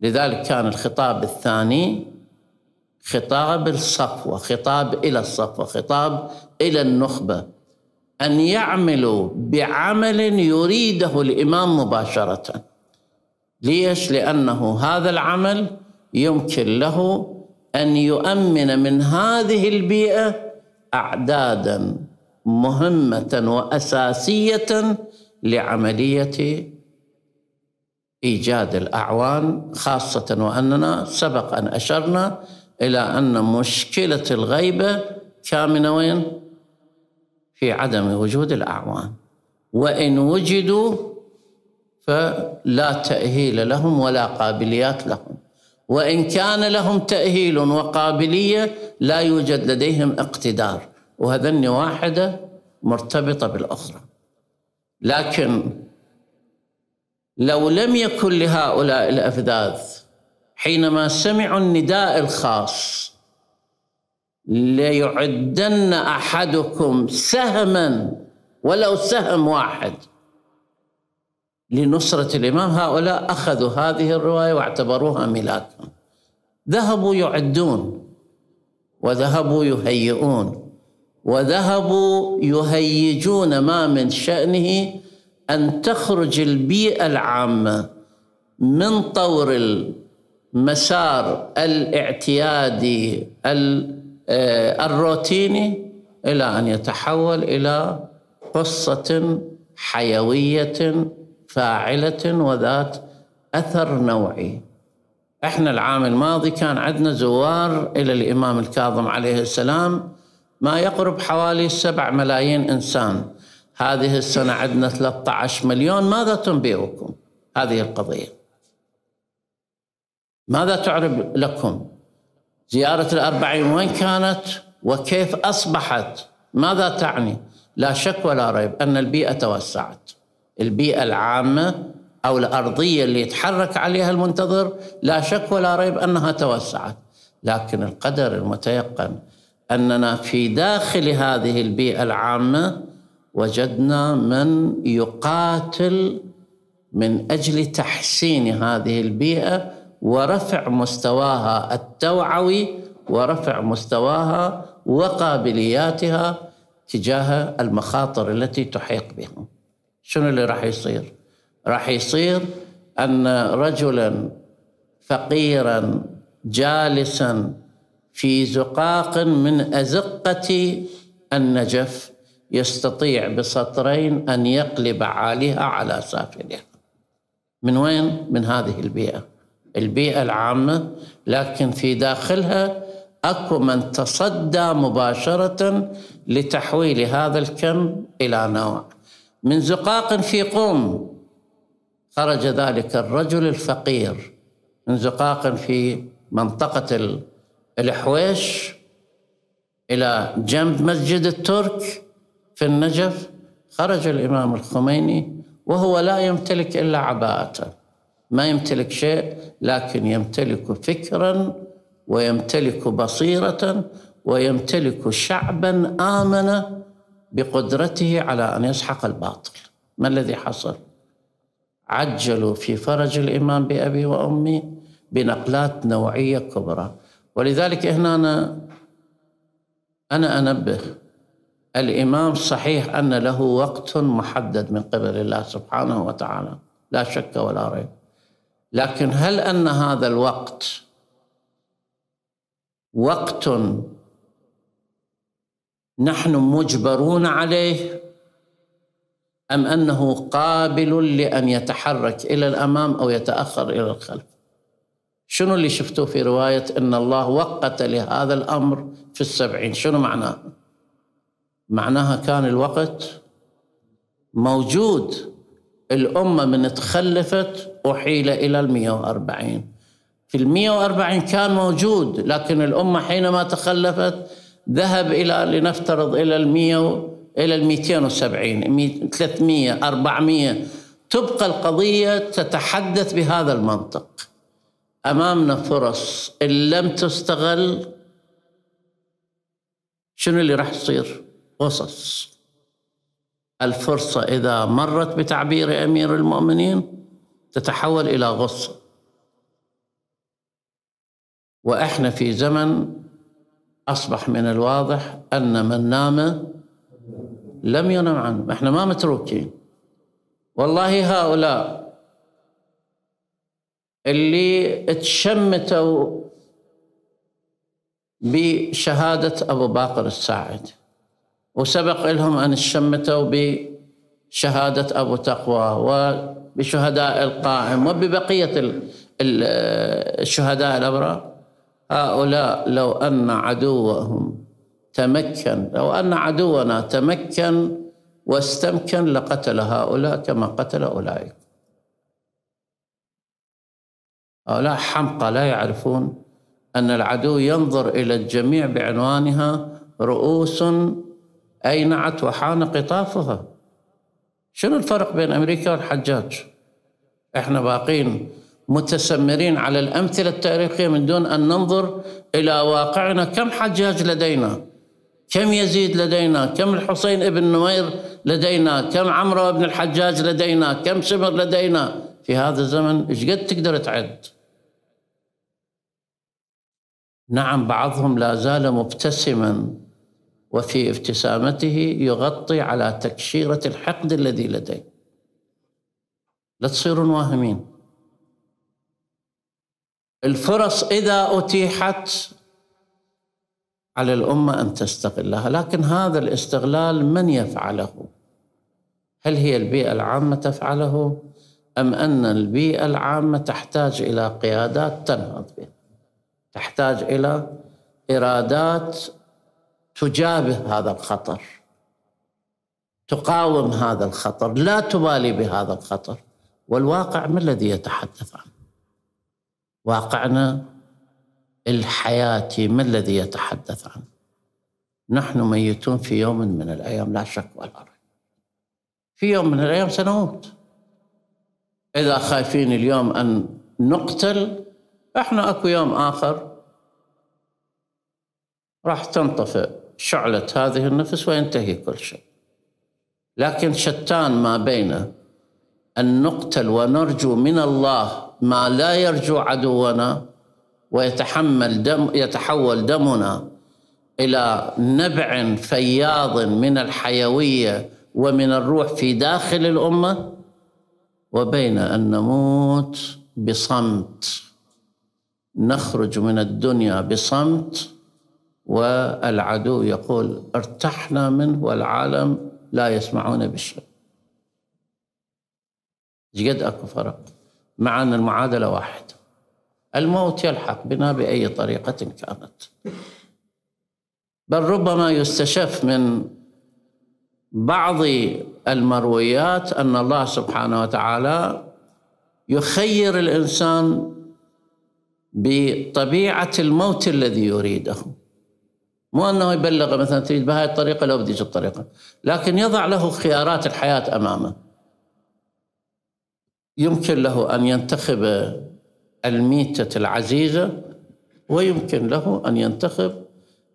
لذلك كان الخطاب الثاني خطاب الصفوة، خطاب إلى الصفوة، خطاب إلى النخبة. أن يعملوا بعمل يريده الإمام مباشرة. ليش؟ لأنه هذا العمل يمكن له أن يؤمن من هذه البيئة أعدادا مهمة وأساسية لعملية إيجاد الأعوان خاصة وأننا سبق أن أشرنا إلى أن مشكلة الغيبة كامنة وين؟ في عدم وجود الأعوان. وإن وجدوا فلا تأهيل لهم ولا قابليات لهم. وإن كان لهم تأهيل وقابلية لا يوجد لديهم اقتدار. وهذن واحدة مرتبطة بالأخرى. لكن لو لم يكن لهؤلاء الأفذاذ حينما سمعوا النداء الخاص ليعدن أحدكم سهما ولو سهم واحد. لنصرة الإمام هؤلاء أخذوا هذه الرواية واعتبروها ملاكا ذهبوا يعدون وذهبوا يهيئون وذهبوا يهيجون ما من شأنه أن تخرج البيئة العامة من طور المسار الاعتيادي آه، الروتيني إلى أن يتحول إلى قصة حيوية فاعلة وذات أثر نوعي. إحنا العام الماضي كان عندنا زوار إلى الإمام الكاظم عليه السلام ما يقرب حوالي سبع ملايين إنسان. هذه السنة عندنا 13 مليون ماذا تنبئكم هذه القضية؟ ماذا تعرب لكم؟ زيارة الأربعين وين كانت؟ وكيف أصبحت؟ ماذا تعني؟ لا شك ولا ريب أن البيئة توسعت. البيئة العامة أو الأرضية اللي يتحرك عليها المنتظر لا شك ولا ريب أنها توسعت. لكن القدر المتيقن أننا في داخل هذه البيئة العامة وجدنا من يقاتل من أجل تحسين هذه البيئة ورفع مستواها التوعوي ورفع مستواها وقابلياتها تجاه المخاطر التي تحيق بهم. شنو اللي راح يصير؟ راح يصير أن رجلا فقيرا جالسا في زقاق من أزقة النجف يستطيع بسطرين أن يقلب عاليها على سافلها. من وين؟ من هذه البيئة. البيئة العامة لكن في داخلها أكو من تصدى مباشرة لتحويل هذا الكم إلى نوع. من زقاق في قوم خرج ذلك الرجل الفقير. من زقاق في منطقة الحويش إلى جنب مسجد الترك في النجف خرج الإمام الخميني وهو لا يمتلك إلا عباءته. ما يمتلك شيء لكن يمتلك فكرا ويمتلك بصيرة ويمتلك شعبا آمن بقدرته على أن يسحق الباطل. ما الذي حصل؟ عجلوا في فرج الإمام بأبي وأمي بنقلات نوعية كبرى. ولذلك هنا أنا أنا أنبه الإمام صحيح أن له وقت محدد من قبل الله سبحانه وتعالى. لا شك ولا ريب. لكن هل أن هذا الوقت وقت نحن مجبرون عليه أم أنه قابل لأن يتحرك إلى الأمام أو يتأخر إلى الخلف؟ شنو اللي شفتوه في رواية إن الله وقت لهذا الأمر في السبعين؟ شنو معناه؟ معناها كان الوقت موجود. الأمة من تخلفت أحيل إلى المئة وأربعين. في المئة وأربعين كان موجود لكن الأمة حينما تخلفت ذهب إلى لنفترض إلى المية إلى المئتين وسبعين ثلاثمية أربعمية. تبقى القضية تتحدث بهذا المنطق. أمامنا فرص إن لم تستغل شنو اللي راح يصير؟ قصص. الفرصة إذا مرت بتعبير أمير المؤمنين تتحول إلى غصة. وإحنا في زمن أصبح من الواضح أن من نام لم ينم عنه. إحنا ما متروكين. والله هؤلاء اللي تشمتوا بشهادة أبو باقر الساعد وسبق لهم أن تشمتوا بشهادة أبو تقوى وبشهداء القائم وببقية الشهداء الأبرار. هؤلاء لو أن عدوهم تمكن لو أن عدونا تمكن واستمكن لقتل هؤلاء كما قتل أولئك. هؤلاء حمقى لا يعرفون أن العدو ينظر إلى الجميع بعنوانها رؤوس أينعت وحان قطافها. شنو الفرق بين أمريكا والحجاج؟ إحنا باقين متسمرين على الأمثلة التاريخية من دون أن ننظر إلى واقعنا. كم حجاج لدينا؟ كم يزيد لدينا؟ كم الحسين ابن نمير لدينا؟ كم عمرو بن الحجاج لدينا؟ كم سمر لدينا؟ في هذا الزمن إيش قد تقدر تعد؟ نعم بعضهم لا زال مبتسما. وفي ابتسامته يغطي على تكشيرة الحقد الذي لديه. لا تصيرون واهمين. الفرص إذا أتيحت على الأمة أن تستغلها لكن هذا الاستغلال من يفعله؟ هل هي البيئة العامة تفعله؟ أم أن البيئة العامة تحتاج إلى قيادات تنهض بها تحتاج إلى إرادات تجابه هذا الخطر تقاوم هذا الخطر لا تبالي بهذا الخطر. والواقع ما الذي يتحدث عنه؟ واقعنا الحياتي ما الذي يتحدث عنه؟ نحن ميتون في يوم من الأيام لا شك ولا ريب. في يوم من الأيام سنموت. إذا خايفين اليوم أن نقتل إحنا أكو يوم آخر راح تنطفئ. شعلة هذه النفس وينتهي كل شيء. لكن شتان ما بين أن نقتل ونرجو من الله ما لا يرجو عدونا ويتحمل دم يتحول دمنا إلى نبع فياض من الحيوية ومن الروح في داخل الأمة وبين أن نموت بصمت. نخرج من الدنيا بصمت والعدو يقول ارتحنا منه والعالم لا يسمعون بالشيء قد أكو فرق؟ مع أن المعادلة واحدة. الموت يلحق بنا بأي طريقة كانت. بل ربما يستشف من بعض المرويات أن الله سبحانه وتعالى يخير الإنسان بطبيعة الموت الذي يريده. مو أنه يبلغ مثلا تريد بهذه الطريقة لو بديش الطريقة لكن يضع له خيارات الحياة أمامه. يمكن له أن ينتخب الميتة العزيزة ويمكن له أن ينتخب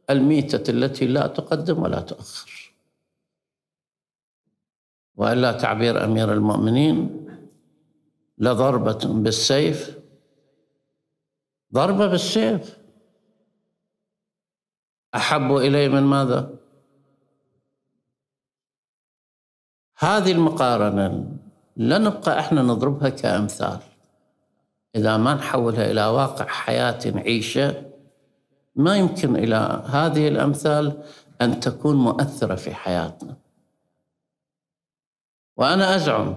الميتة التي لا تقدم ولا تؤخر. وإلا تعبير أمير المؤمنين لضربة بالسيف ضربة بالسيف. أحب إلي من ماذا؟ هذه المقارنة لا نبقى إحنا نضربها كأمثال إذا ما نحولها إلى واقع حياة نعيشه ما يمكن إلى هذه الأمثال أن تكون مؤثرة في حياتنا وأنا أزعم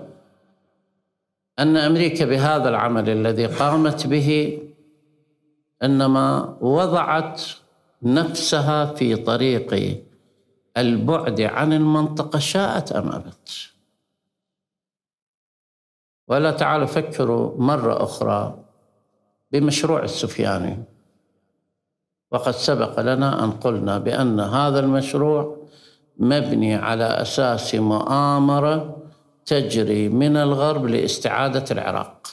أن أمريكا بهذا العمل الذي قامت به إنما وضعت نفسها في طريق البعد عن المنطقة شاءت أم أبت. ولا تعالوا فكروا مرة أخرى بمشروع السفياني وقد سبق لنا أن قلنا بأن هذا المشروع مبني على أساس مؤامرة تجري من الغرب لاستعادة العراق.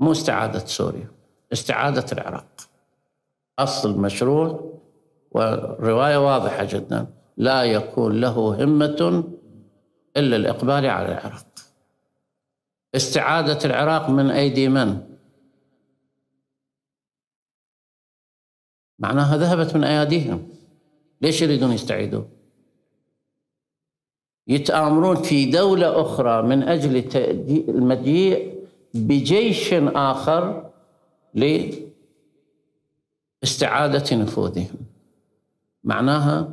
مو استعادة سوريا استعادة العراق. أصل المشروع والرواية واضحة جدا لا يكون له همة إلا الإقبال على العراق استعادة العراق من أيدي من؟ معناها ذهبت من أياديهم ليش يريدون يستعيدوا؟ يتآمرون في دولة أخرى من أجل المجيء بجيش آخر لاستعادة نفوذهم معناها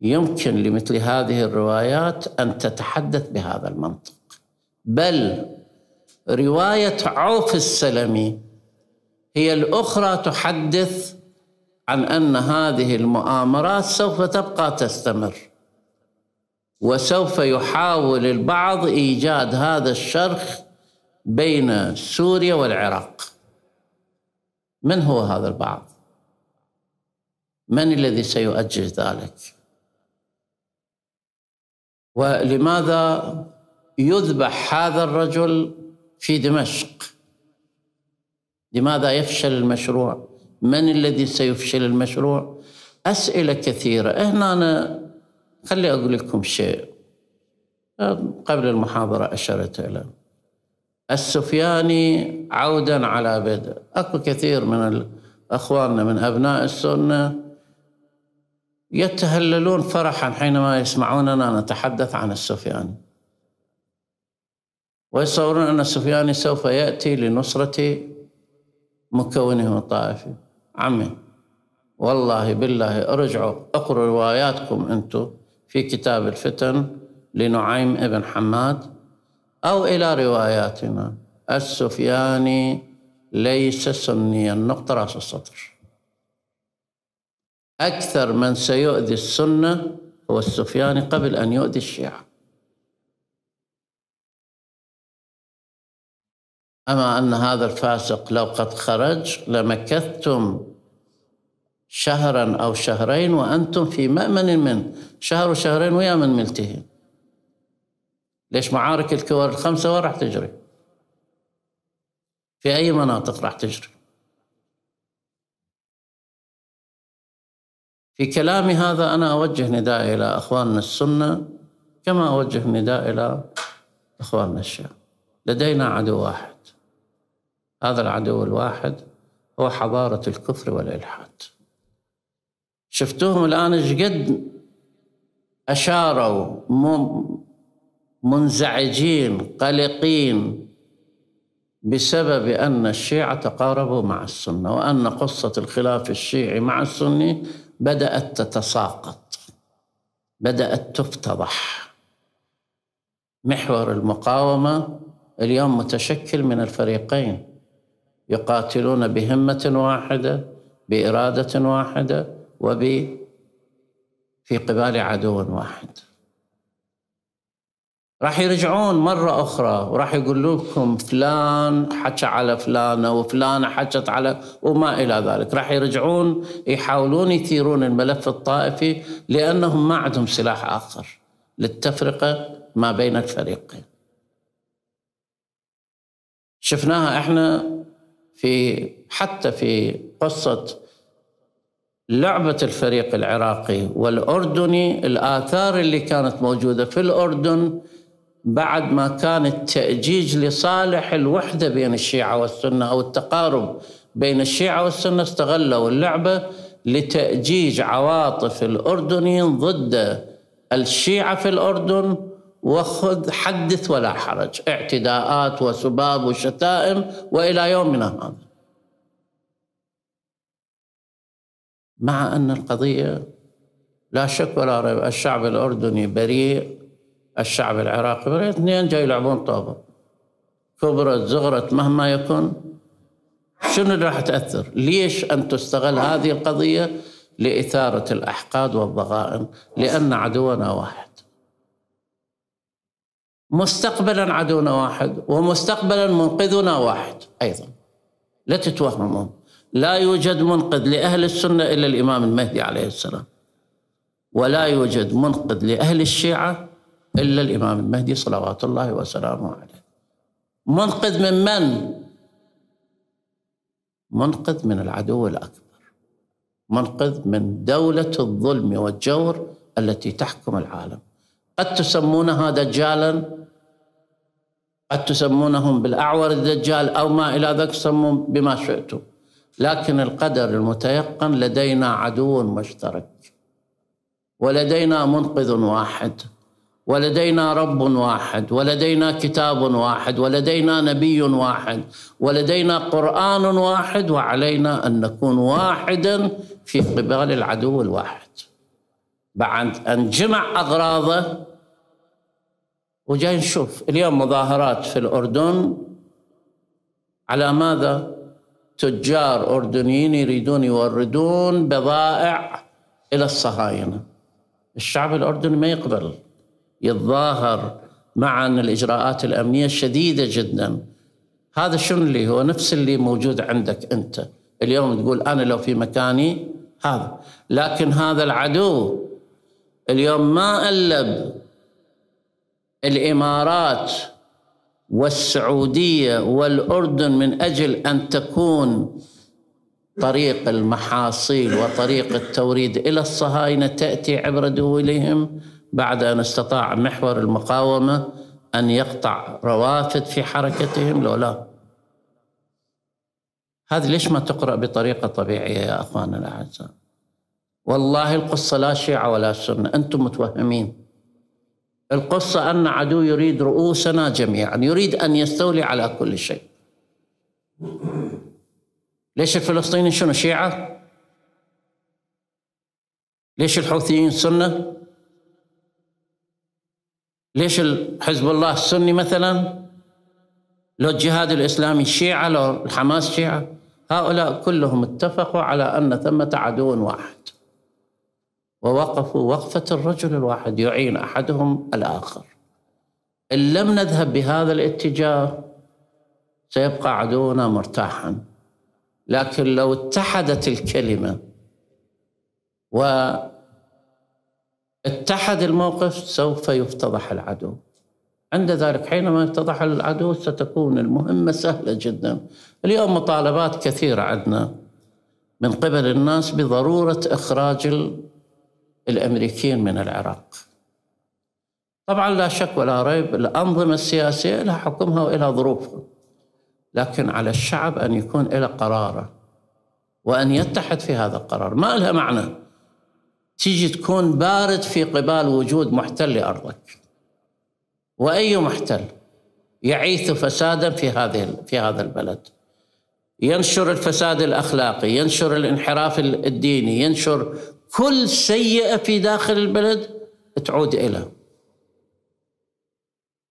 يمكن لمثل هذه الروايات أن تتحدث بهذا المنطق بل رواية عوف السلمي هي الأخرى تحدث عن أن هذه المؤامرات سوف تبقى تستمر وسوف يحاول البعض إيجاد هذا الشرخ بين سوريا والعراق من هو هذا البعض؟ من الذي سيؤجج ذلك؟ ولماذا يذبح هذا الرجل في دمشق؟ لماذا يفشل المشروع؟ من الذي سيفشل المشروع؟ أسئلة كثيرة. هنا أنا خلي أقول لكم شيء. قبل المحاضرة أشرت إلى السفياني عودا على بدء أكو كثير من أخواننا من أبناء السنة يتهللون فرحا حينما يسمعوننا نتحدث عن السفياني ويتصورون أن السفياني سوف يأتي لنصرة مكونه الطائفي عمي والله بالله ارجعوا اقروا رواياتكم أنتم في كتاب الفتن لنعيم ابن حماد أو إلى رواياتنا. السفياني ليس سنيا نقطة راس السطر. أكثر من سيؤذي السنة هو السفياني قبل أن يؤذي الشيعة. أما أن هذا الفاسق لو قد خرج لمكثتم شهرا أو شهرين وأنتم في مأمن من شهر وشهرين ويا من ملته. ليش معارك الكور الخمسة وين راح تجري؟ في أي مناطق راح تجري؟ في كلامي هذا أنا أوجه نداء إلى أخواننا السنة كما أوجه نداء إلى أخواننا الشيعة لدينا عدو واحد. هذا العدو الواحد هو حضارة الكفر والإلحاد. شفتوهم الآن إيش قد أشاروا منزعجين قلقين بسبب أن الشيعة تقاربوا مع السنة وأن قصة الخلاف الشيعي مع السني بدأت تتساقط بدأت تفتضح. محور المقاومة اليوم متشكل من الفريقين. يقاتلون بهمة واحدة بإرادة واحدة وب في قبال عدو واحد. راح يرجعون مرة أخرى وراح يقول لكم فلان حكى على فلانة وفلانة حكت على وما إلى ذلك. راح يرجعون يحاولون يثيرون الملف الطائفي لأنهم ما عندهم سلاح آخر للتفرقة ما بين الفريقين. شفناها إحنا في حتى في قصة لعبة الفريق العراقي والأردني الآثار اللي كانت موجودة في الأردن بعد ما كان التأجيج لصالح الوحدة بين الشيعة والسنة أو التقارب بين الشيعة والسنة استغلوا اللعبة لتأجيج عواطف الأردنيين ضد الشيعة في الأردن. وخذ حدث ولا حرج. اعتداءات وسباب وشتائم وإلى يومنا هذا. مع أن القضية لا شك ولا ريب الشعب الأردني بريء. الشعب العراقي اثنين جاي يلعبون طابة. كبرت زغرت مهما يكن شنو اللي راح تأثر؟ ليش أن تستغل هذه القضية لإثارة الأحقاد والضغائن؟ لأن عدونا واحد. مستقبلا عدونا واحد ومستقبلا منقذنا واحد أيضا. لا تتوهمون. لا يوجد منقذ لأهل السنة إلا الإمام المهدي عليه السلام. ولا يوجد منقذ لأهل الشيعة إلا الإمام المهدي صلوات الله وسلامه عليه. منقذ من من؟ منقذ من العدو الأكبر. منقذ من دولة الظلم والجور التي تحكم العالم. قد تسمونها دجالا قد تسمونهم بالأعور الدجال أو ما إلى ذلك سموا بما شئتم. لكن القدر المتيقن لدينا عدو مشترك. ولدينا منقذ واحد. ولدينا رب واحد ولدينا كتاب واحد ولدينا نبي واحد ولدينا قرآن واحد وعلينا أن نكون واحدا في قبال العدو الواحد. بعد أن جمع أغراضه وجاي نشوف اليوم مظاهرات في الأردن. على ماذا؟ تجار أردنيين يريدون يوردون بضائع إلى الصهاينة. الشعب الأردني ما يقبل. يتظاهر مع أن الإجراءات الأمنية شديدة جدا. هذا شنو اللي هو؟ نفس اللي موجود عندك أنت. اليوم تقول أنا لو في مكاني هذا. لكن هذا العدو اليوم ما ألب الإمارات والسعودية والأردن من أجل أن تكون طريق المحاصيل وطريق التوريد إلى الصهاينة تأتي عبر دولهم. بعد أن استطاع محور المقاومة أن يقطع روافد في حركتهم لو لا. هذه ليش ما تقرأ بطريقة طبيعية يا اخواننا الأعزاء؟ والله القصة لا شيعة ولا سنة أنتم متوهمين. القصة أن عدو يريد رؤوسنا جميعا يريد أن يستولي على كل شيء. ليش الفلسطينيين شنو شيعة؟ ليش الحوثيين سنة؟ ليش حزب الله السني مثلا؟ لو الجهاد الإسلامي شيعة لو الحماس شيعة هؤلاء كلهم اتفقوا على أن ثمة عدو واحد. ووقفوا وقفة الرجل الواحد يعين أحدهم الآخر. إن لم نذهب بهذا الاتجاه سيبقى عدونا مرتاحا. لكن لو اتحدت الكلمة واتحد الموقف سوف يفتضح العدو. عند ذلك حينما يتضح العدو ستكون المهمة سهلة جدا. اليوم مطالبات كثيرة عندنا من قبل الناس بضرورة إخراج الأمريكيين من العراق. طبعا لا شك ولا ريب الأنظمة السياسية لها حكمها وإلها ظروفها. لكن على الشعب أن يكون له قراره وأن يتحد في هذا القرار. ما لها معنى؟ تيجي تكون بارد في قبال وجود محتل لأرضك وأي محتل يعيث فسادا في هذه في هذا البلد ينشر الفساد الأخلاقي ينشر الانحراف الديني ينشر كل سيئة في داخل البلد تعود إليه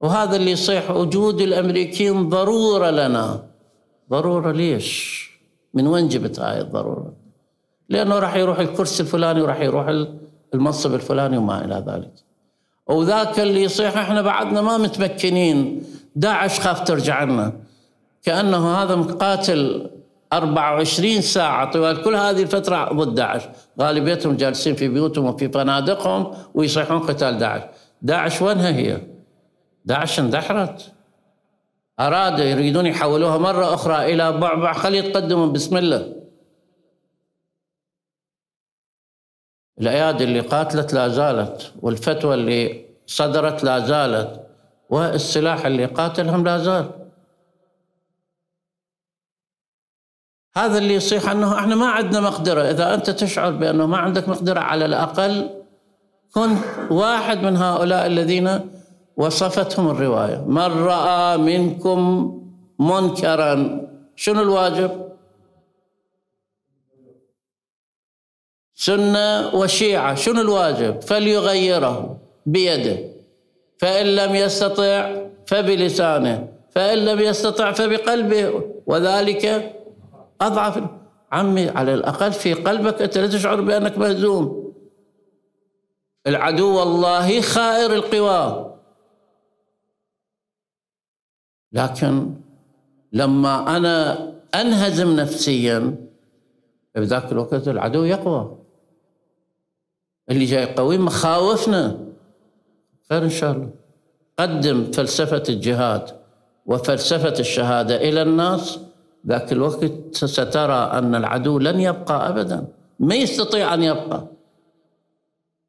وهذا اللي يصيح وجود الأمريكيين ضرورة لنا ضرورة ليش؟ من وين جبت هاي الضرورة؟ لأنه راح يروح الكرسي الفلاني وراح يروح المنصب الفلاني وما إلى ذلك. وذاك اللي يصيح إحنا بعدنا ما متمكنين. داعش خاف ترجع لنا كأنه هذا مقاتل 24 ساعة طوال. كل هذه الفترة ضد داعش. غالبيتهم جالسين في بيوتهم وفي فنادقهم ويصيحون قتال داعش. داعش وينها هي؟ داعش اندحرت. أرادوا يريدون يحولوها مرة أخرى إلى بعبع. خلي يتقدموا بسم الله. الأيادي اللي قاتلت لا زالت والفتوى اللي صدرت لا زالت والسلاح اللي قاتلهم لا زال. هذا اللي يصيح أنه إحنا ما عندنا مقدرة. إذا أنت تشعر بأنه ما عندك مقدرة على الأقل كن واحد من هؤلاء الذين وصفتهم الرواية. من رأى منكم منكرا. شنو الواجب؟ سنة وشيعة شنو الواجب؟ فليغيره بيده. فإن لم يستطع فبلسانه فإن لم يستطع فبقلبه. وذلك أضعف عمي على الأقل في قلبك أنت لا تشعر بأنك مهزوم. العدو والله خائر القوى. لكن لما أنا أنهزم نفسيا بذاك الوقت العدو يقوى. اللي جاي قوي مخاوفنا. خير إن شاء الله. قدم فلسفة الجهاد وفلسفة الشهادة إلى الناس. ذاك الوقت سترى أن العدو لن يبقى أبدا. ما يستطيع أن يبقى.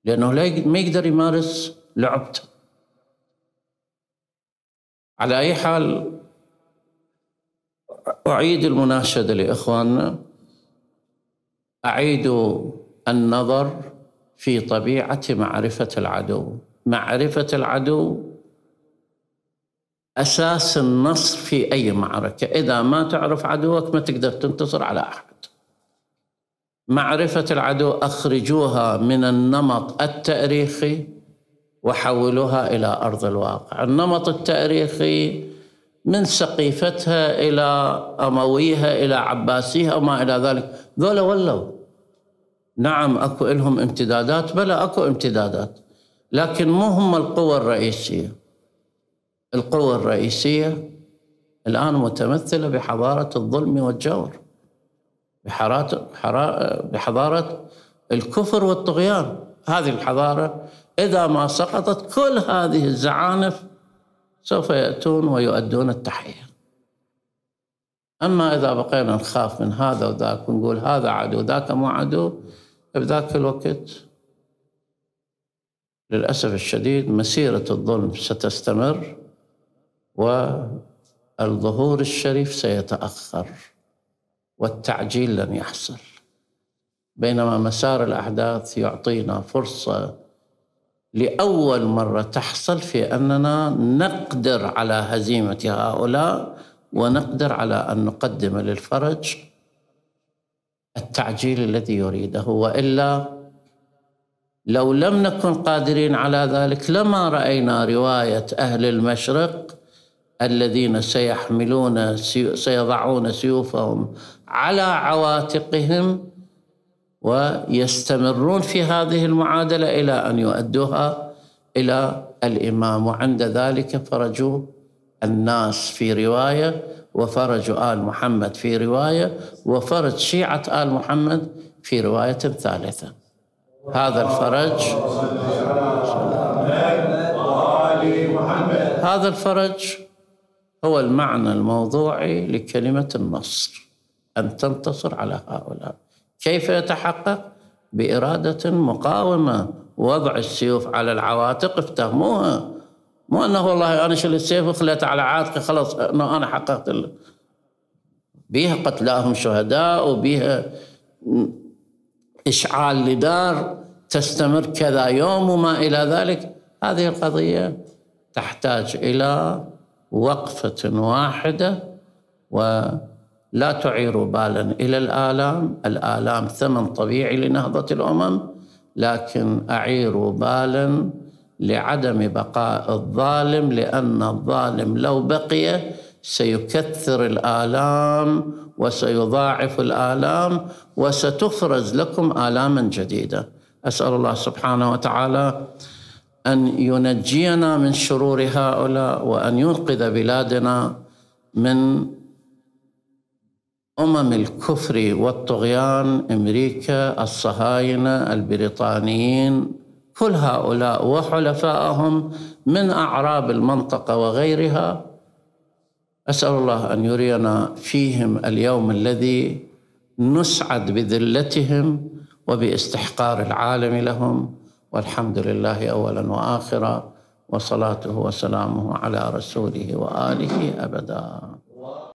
لأنه ما يقدر يمارس لعبته على أي حال أعيد المناشدة لإخواننا. أعيد النظر في طبيعة معرفة العدو. معرفة العدو أساس النصر في أي معركة. إذا ما تعرف عدوك ما تقدر تنتصر على أحد. معرفة العدو أخرجوها من النمط التاريخي وحولوها إلى أرض الواقع. النمط التاريخي من سقيفتها إلى أمويها إلى عباسيها وما إلى ذلك. ذولا ولوا. نعم أكو لهم امتدادات بلا أكو امتدادات لكن مو هم القوة الرئيسية. القوة الرئيسية الآن متمثلة بحضارة الظلم والجور بحضارة الكفر والطغيان. هذه الحضارة إذا ما سقطت كل هذه الزعانف سوف يأتون ويؤدون التحية. أما إذا بقينا نخاف من هذا وذاك ونقول هذا عدو ذاك مو عدو بذاك الوقت للأسف الشديد مسيرة الظلم ستستمر والظهور الشريف سيتأخر والتعجيل لن يحصل. بينما مسار الأحداث يعطينا فرصة لأول مرة تحصل في أننا نقدر على هزيمة هؤلاء ونقدر على أن نقدم للفرج التعجيل الذي يريده. وإلا لو لم نكن قادرين على ذلك لما رأينا رواية أهل المشرق الذين سيحملون سيضعون سيوفهم على عواتقهم ويستمرون في هذه المعادلة إلى أن يؤدوها إلى الإمام. وعند ذلك فرجوا الناس في رواية وفرج آل محمد في رواية وفرج شيعة آل محمد في رواية ثالثة. هذا الفرج هذا الفرج هو المعنى الموضوعي لكلمة النصر أن تنتصر على هؤلاء. كيف يتحقق؟ بإرادة مقاومة وضع السيوف على العواتق افتهموها. مو أنه والله أنا شلت السيف وخليت على عاتقي خلاص أنا حققت بيها قتلاهم شهداء وبيها إشعال لدار تستمر كذا يوم وما إلى ذلك. هذه القضية تحتاج إلى وقفة واحدة ولا تعير بالا إلى الآلام. الآلام ثمن طبيعي لنهضة الأمم لكن أعير بالا لعدم بقاء الظالم لأن الظالم لو بقي سيكثر الآلام وسيضاعف الآلام وستفرز لكم آلاما جديدة أسأل الله سبحانه وتعالى أن ينجينا من شرور هؤلاء وأن ينقذ بلادنا من أمم الكفر والطغيان أمريكا الصهاينة البريطانيين. كل هؤلاء وحلفائهم من أعراب المنطقة وغيرها. أسأل الله أن يرينا فيهم اليوم الذي نسعد بذلتهم وباستحقار العالم لهم. والحمد لله اولا واخرا وصلاته وسلامه على رسوله وآله ابدا.